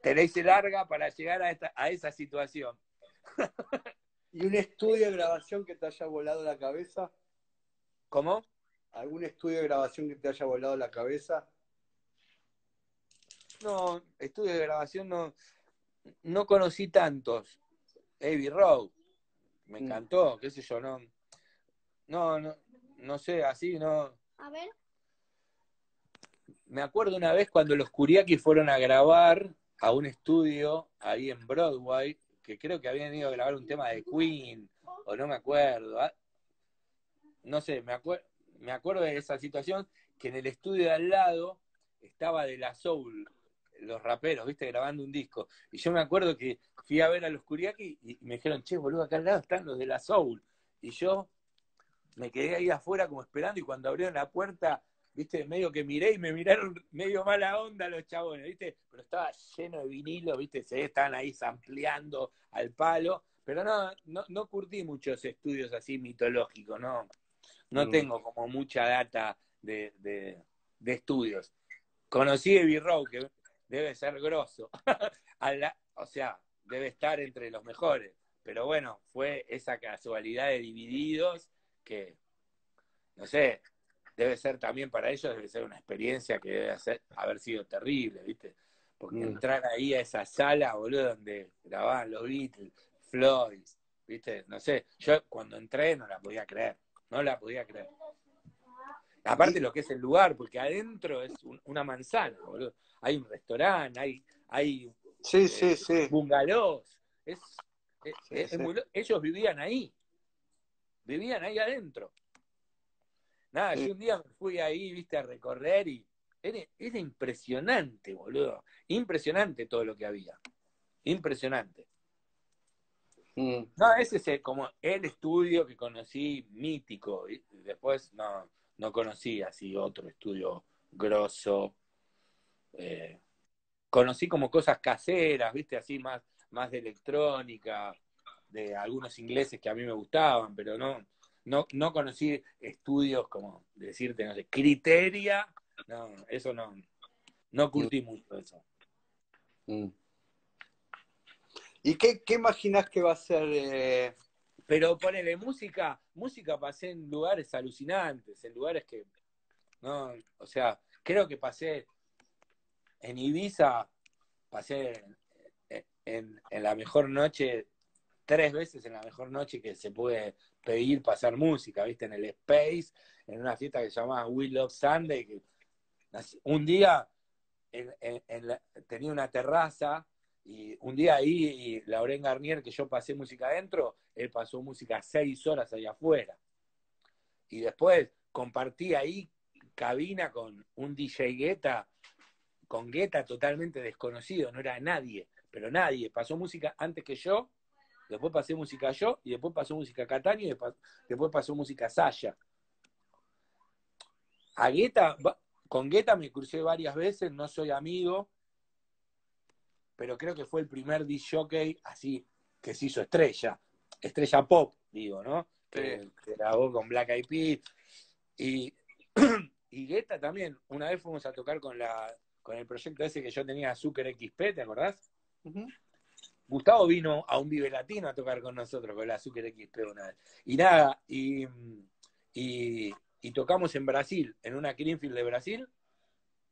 Tenéis larga para llegar a, esta, a esa situación. ¿Y un estudio de grabación que te haya volado la cabeza? ¿Cómo? ¿Algún estudio de grabación que te haya volado la cabeza? No, estudio de grabación no, no conocí tantos. Abbey Road, me mm. encantó, qué sé yo, no, no, no, no sé, así no. A ver. Me acuerdo una vez cuando los Kuriaki fueron a grabar a un estudio ahí en Broadway, que creo que habían ido a grabar un tema de Queen, o no me acuerdo. ¿ah? No sé, me, me acuerdo de esa situación, que en el estudio de al lado estaba de la Soul, los raperos, viste, grabando un disco. Y yo me acuerdo que fui a ver a los Kuriaki y me dijeron, che, boludo, acá al lado están los de la Soul. Y yo me quedé ahí afuera como esperando y cuando abrieron la puerta, viste, medio que miré y me miraron medio mala onda los chabones, viste, pero estaba lleno de vinilo, viste, se estaban ahí ampliando al palo, pero no, no, no curtí muchos estudios así mitológicos, no, no mm. tengo como mucha data de, de, de estudios. Conocí a B-Row, que debe ser grosso. o sea, debe estar entre los mejores. Pero bueno, fue esa casualidad de divididos que, no sé, debe ser también para ellos, debe ser una experiencia que debe haber sido terrible, ¿viste? Porque mm. entrar ahí a esa sala, boludo, donde grababan los Beatles, Floyd, ¿viste? No sé, yo cuando entré no la podía creer, no la podía creer. Aparte lo que es el lugar, porque adentro es una manzana, boludo hay un restaurante, hay, hay sí, sí, sí. bungalows. ellos vivían ahí, vivían ahí adentro. Nada, yo un día me fui ahí, viste, a recorrer y era, impresionante, boludo. Impresionante todo lo que había. Impresionante. Mm. No, ese es como el estudio que conocí mítico. Y después no, no conocí así otro estudio grosso eh, conocí como cosas caseras, viste, así más, más de electrónica, de algunos ingleses que a mí me gustaban, pero no, no, no conocí estudios como decirte, no sé, criteria, no, eso no, no curtí mucho eso. Mm. ¿Y qué, qué imaginas que va a ser? Eh? Pero ponele música, música pasé en lugares alucinantes, en lugares que, no, o sea, creo que pasé en Ibiza pasé en, la mejor noche, tres veces en la mejor noche que se puede pedir pasar música, ¿viste? En el Space, en una fiesta que se llama We Love Sunday, que un día tenía una terraza y un día ahí, Lauren Garnier, que yo pasé música adentro, él pasó música seis horas allá afuera. Y después compartí ahí cabina con un DJ Guetta con Guetta totalmente desconocido, no era nadie, pero nadie. Pasó música antes que yo, después pasé música yo, y después pasó música Catania, y después pasó música Saya. A Guetta, con Guetta me crucé varias veces, no soy amigo, pero creo que fue el primer disc jockey así que se hizo estrella, estrella pop, digo, ¿no? Que, grabó con Black Eyed Peas. Y, y Guetta también, una vez fuimos a tocar con la con el proyecto ese que yo tenía, Azúcar XP, ¿te acordás? Gustavo vino a un Vive Latino a tocar con nosotros, con el Azúcar XP una vez. Y nada, y, y, tocamos en Brasil, en una Greenfield de Brasil,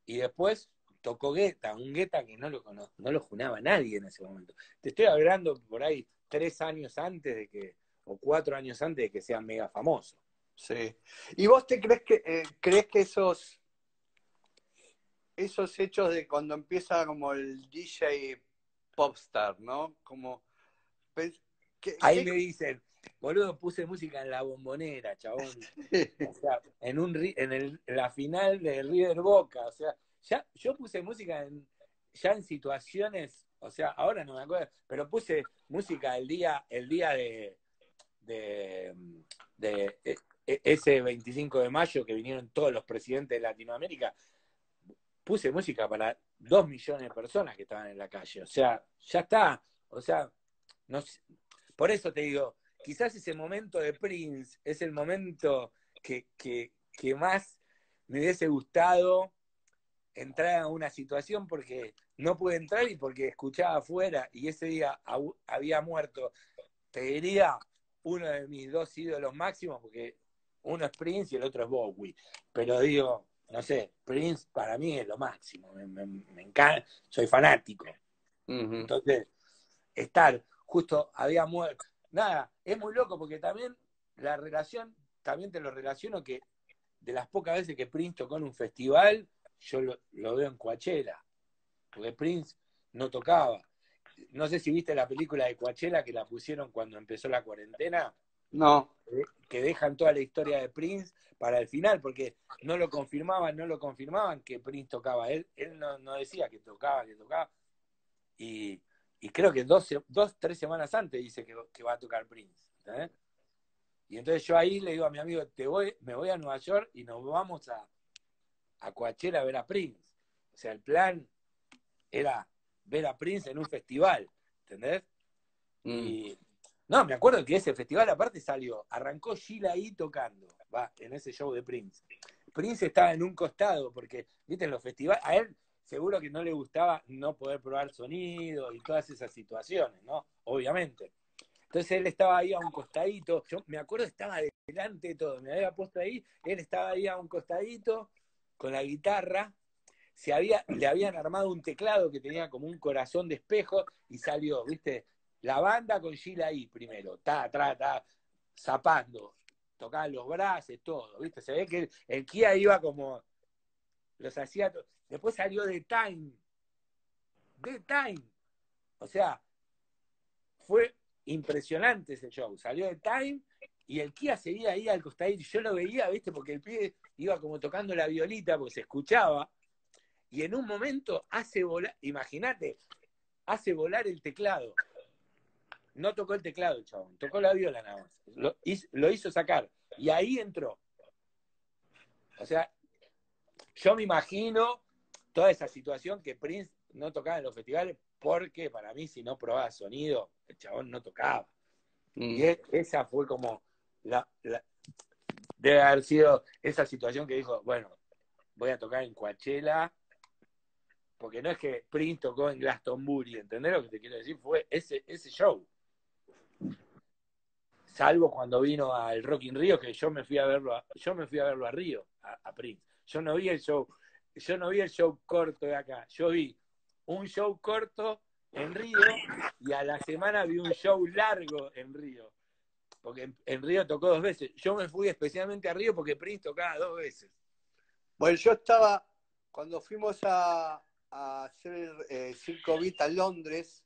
y después tocó Guetta, un Guetta que no lo, no lo junaba nadie en ese momento. Te estoy hablando por ahí tres años antes de que, o cuatro años antes de que sea mega famoso. Sí. ¿Y vos te crees que eh, crees que esos esos hechos de cuando empieza como el DJ popstar, ¿no? Como ahí me dicen, boludo, puse música en la bombonera, chabón. o sea, en un en, la final de River Boca, o sea, ya yo puse música en, ya en situaciones, o sea, ahora no me acuerdo, pero puse música el día el día de de, de ese 25 de mayo que vinieron todos los presidentes de Latinoamérica puse música para dos millones de personas que estaban en la calle. O sea, ya está. O sea, no por eso te digo quizás ese momento de Prince es el momento que, que más me hubiese gustado entrar a una situación porque no pude entrar y porque escuchaba afuera y ese día había muerto, te diría, uno de mis dos ídolos máximos, porque uno es Prince y el otro es Bowie. Pero digo, no sé, Prince para mí es lo máximo, me, encanta, soy fanático. Entonces, estar, justo había muerto, nada, es muy loco porque también la relación, también te lo relaciono que de las pocas veces que Prince tocó en un festival, yo lo, veo en Coachella, porque Prince no tocaba. No sé si viste la película de Coachella que la pusieron cuando empezó la cuarentena. No. Que dejan toda la historia de Prince para el final, porque no lo confirmaban, no lo confirmaban que Prince tocaba. Él, él no, decía que tocaba, que tocaba. Y, creo que dos, dos, tres semanas antes dice que, va a tocar Prince. Y entonces yo ahí le digo a mi amigo, te voy, me voy a Nueva York y nos vamos a, a Coachella a ver a Prince. O sea, el plan era ver a Prince en un festival, ¿entendés? Mm. Y no, me acuerdo que ese festival aparte salió, arrancó Sheila ahí tocando, va, en ese show de Prince. Prince estaba en un costado, porque, viste, en los festivales, a él seguro que no le gustaba no poder probar sonido y todas esas situaciones, ¿no? Obviamente. Entonces él estaba ahí a un costadito, yo me acuerdo estaba delante de todo, me había puesto ahí, él estaba ahí a un costadito, con la guitarra, se había, le habían armado un teclado que tenía como un corazón de espejo y salió, ¿viste? La banda con Sheila ahí primero, ta, ta, ta, zapando, tocaban los brazos, todo, ¿viste? Se ve que el, Kia iba como, los hacía, después salió The Time, The Time, o sea, fue impresionante ese show, salió The Time y el Kia seguía ahí al costadito, yo lo veía, ¿viste? Porque el pie iba como tocando la violita porque se escuchaba, y en un momento hace volar, imagínate, hace volar el teclado. No tocó el teclado el chabón, tocó la viola nada más. Lo hizo, sacar. Y ahí entró. O sea, yo me imagino toda esa situación que Prince no tocaba en los festivales porque para mí si no probaba sonido, el chabón no tocaba. Y mm. esa fue como la, debe haber sido esa situación que dijo, bueno, voy a tocar en Coachella, porque no es que Prince tocó en Glastonbury, ¿entendés lo que te quiero decir? Fue ese, ese show. Salvo cuando vino al Rock in Rio, que yo me fui a verlo a, yo me fui a verlo a Río, a, Prince. Yo no vi el show, yo no vi el show corto de acá, yo vi un show corto en Río y a la semana vi un show largo en Río porque en, Río tocó dos veces. Yo me fui especialmente a Río porque Prince tocaba dos veces. Bueno, yo estaba, cuando fuimos a, hacer eh, Circo Vita en Londres,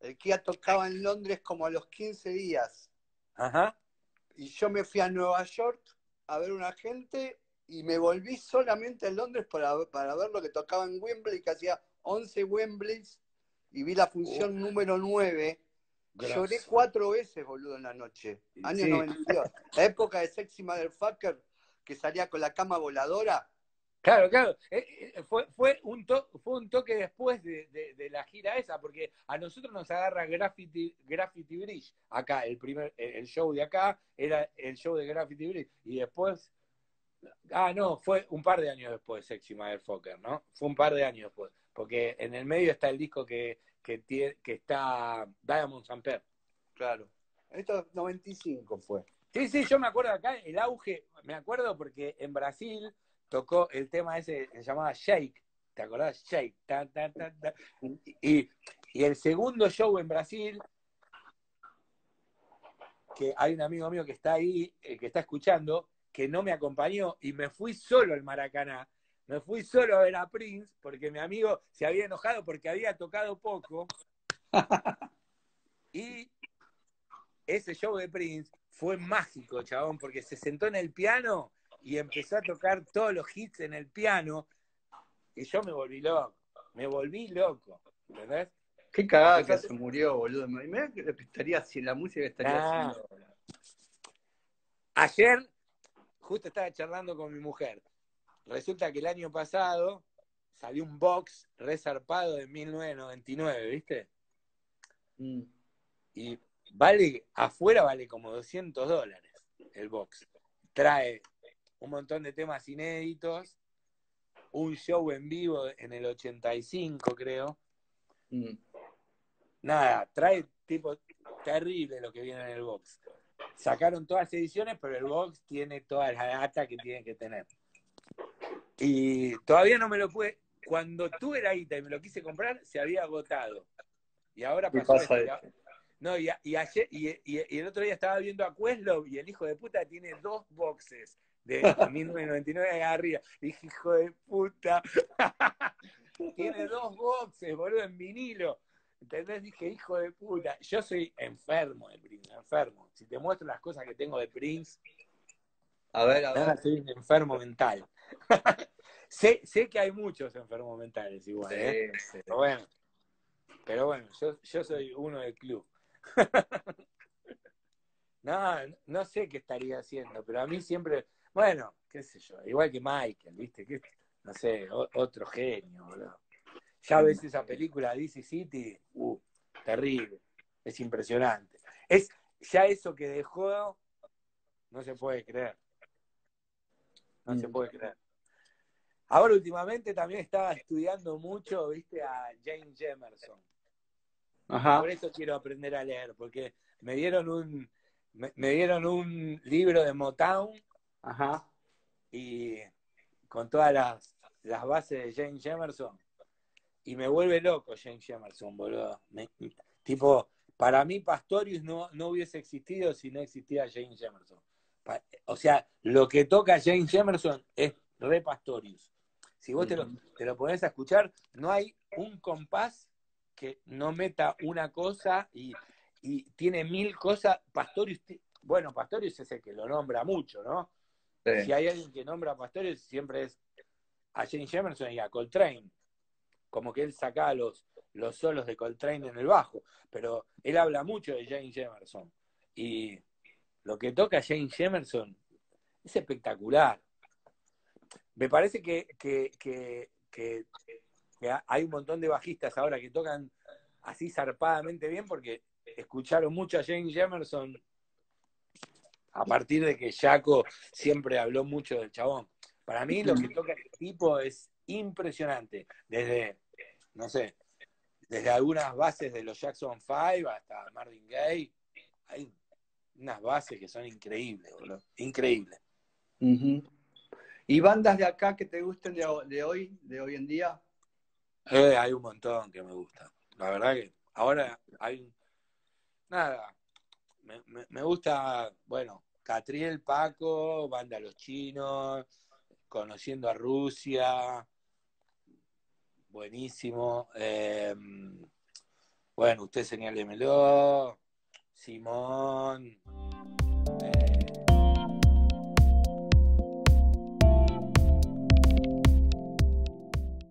el Kia tocaba en Londres como a los 15 días. Ajá. Y yo me fui a Nueva York a ver una gente y me volví solamente a Londres para, para ver lo que tocaba en Wembley, que hacía 11 Wembleys, y vi la función número 9 Lloré cuatro veces, boludo, en la noche. Año 92. La época de Sexy Motherfucker, que salía con la cama voladora. Claro, claro. Eh, eh, fue, fue, un, fue un toque después de, la gira esa, porque a nosotros nos agarra Graffiti, Graffiti Bridge. Acá, el primer, el show de acá era el show de Graffiti Bridge. Y después. Ah, no, fue un par de años después Sexy Motherfucker, ¿no? Fue un par de años después. Porque en el medio está el disco que que, que está Diamond Samper. Claro. Esto 95 fue. Sí, sí, yo me acuerdo acá, el auge, me acuerdo porque en Brasil tocó el tema ese se llamaba Shake, ¿te acordás? Shake. y, y el segundo show en Brasil, que hay un amigo mío que está ahí, eh, que está escuchando, que no me acompañó y me fui solo al Maracaná me fui solo a ver a Prince porque mi amigo se había enojado porque había tocado poco. y ese show de Prince fue mágico, chabón, porque se sentó en el piano y empezó a tocar todos los hits en el piano. Y yo me volví loco. Me volví loco. ¿Entendés? Qué cagada que se murió, boludo. Mira que estaría si la música estaría haciendo. Ayer, justo estaba charlando con mi mujer. Resulta que el año pasado salió un box resarpado de 1999, ¿viste? Mm. Y vale, afuera vale como 200 dólares el box. Trae un montón de temas inéditos, un show en vivo en el 85, creo. Mm. Nada, trae tipo terrible lo que viene en el box. Sacaron todas las ediciones, pero el box tiene toda la data que tiene que tener. Y todavía no me lo pude. Cuando tú eras ahí y me lo quise comprar, se había agotado. Y ahora ¿Qué pasó pasa esto. No, y, y ayer, y, y- y el otro día estaba viendo a Questlove y el hijo de puta tiene dos boxes de 1999 de arriba. Dije, hijo de puta. tiene dos boxes, boludo, en vinilo. ¿Entendés? Dije, hijo de puta. Yo soy enfermo de Prince, enfermo. Si te muestro las cosas que tengo de Prince, A ver, a ver. soy un enfermo mental. sé, sé que hay muchos enfermos mentales igual, ¿eh? Sí, sí. Pero bueno, pero bueno, yo, yo soy uno del club. no, no sé qué estaría haciendo, pero a mí siempre, bueno, qué sé yo, igual que Michael, ¿viste? Que, no sé, o- otro genio, boludo. Ya ves esa película DC City, uh, terrible, es impresionante. Es ya eso que dejó, no se puede creer. No se Mm. puede creer. Ahora últimamente también estaba estudiando mucho, viste, a James Emerson. Ajá. Por eso quiero aprender a leer, porque me dieron un, me, me dieron un libro de Motown Ajá. y con todas las, las bases de James Emerson. Y me vuelve loco James Emerson, boludo. Me- tipo, para mí Pastorius no, no hubiese existido si no existía James Emerson. Pa- o sea, lo que toca James Emerson es re Pastorius. Si vos te lo, te lo ponés a escuchar, no hay un compás que no meta una cosa y, y tiene mil cosas. Pastorius, bueno, Pastorius es el que lo nombra mucho, ¿no? Sí. Si hay alguien que nombra a Pastorius, siempre es a James Emerson y a Coltrane. Como que él sacaba los, los solos de Coltrane en el bajo. Pero él habla mucho de James Emerson. Y lo que toca James Emerson es espectacular. Me parece que, que, que, hay un montón de bajistas ahora que tocan así zarpadamente bien porque escucharon mucho a James Emerson a partir de que Jaco siempre habló mucho del chabón. Para mí lo que toca el tipo es impresionante. Desde, no sé, desde algunas bases de los Jackson 5 hasta Marvin Gaye, hay unas bases que son increíbles, boludo. Increíbles. ¿Y bandas de acá que te gusten de, ho- de hoy, de hoy en día? Eh, hay un montón que me gusta. La verdad que ahora hay nada. Me, gusta, bueno, Catriel, Paco, Banda Los Chinos, Conociendo a Rusia, buenísimo. Eh, bueno, usted señálemelo, Simón,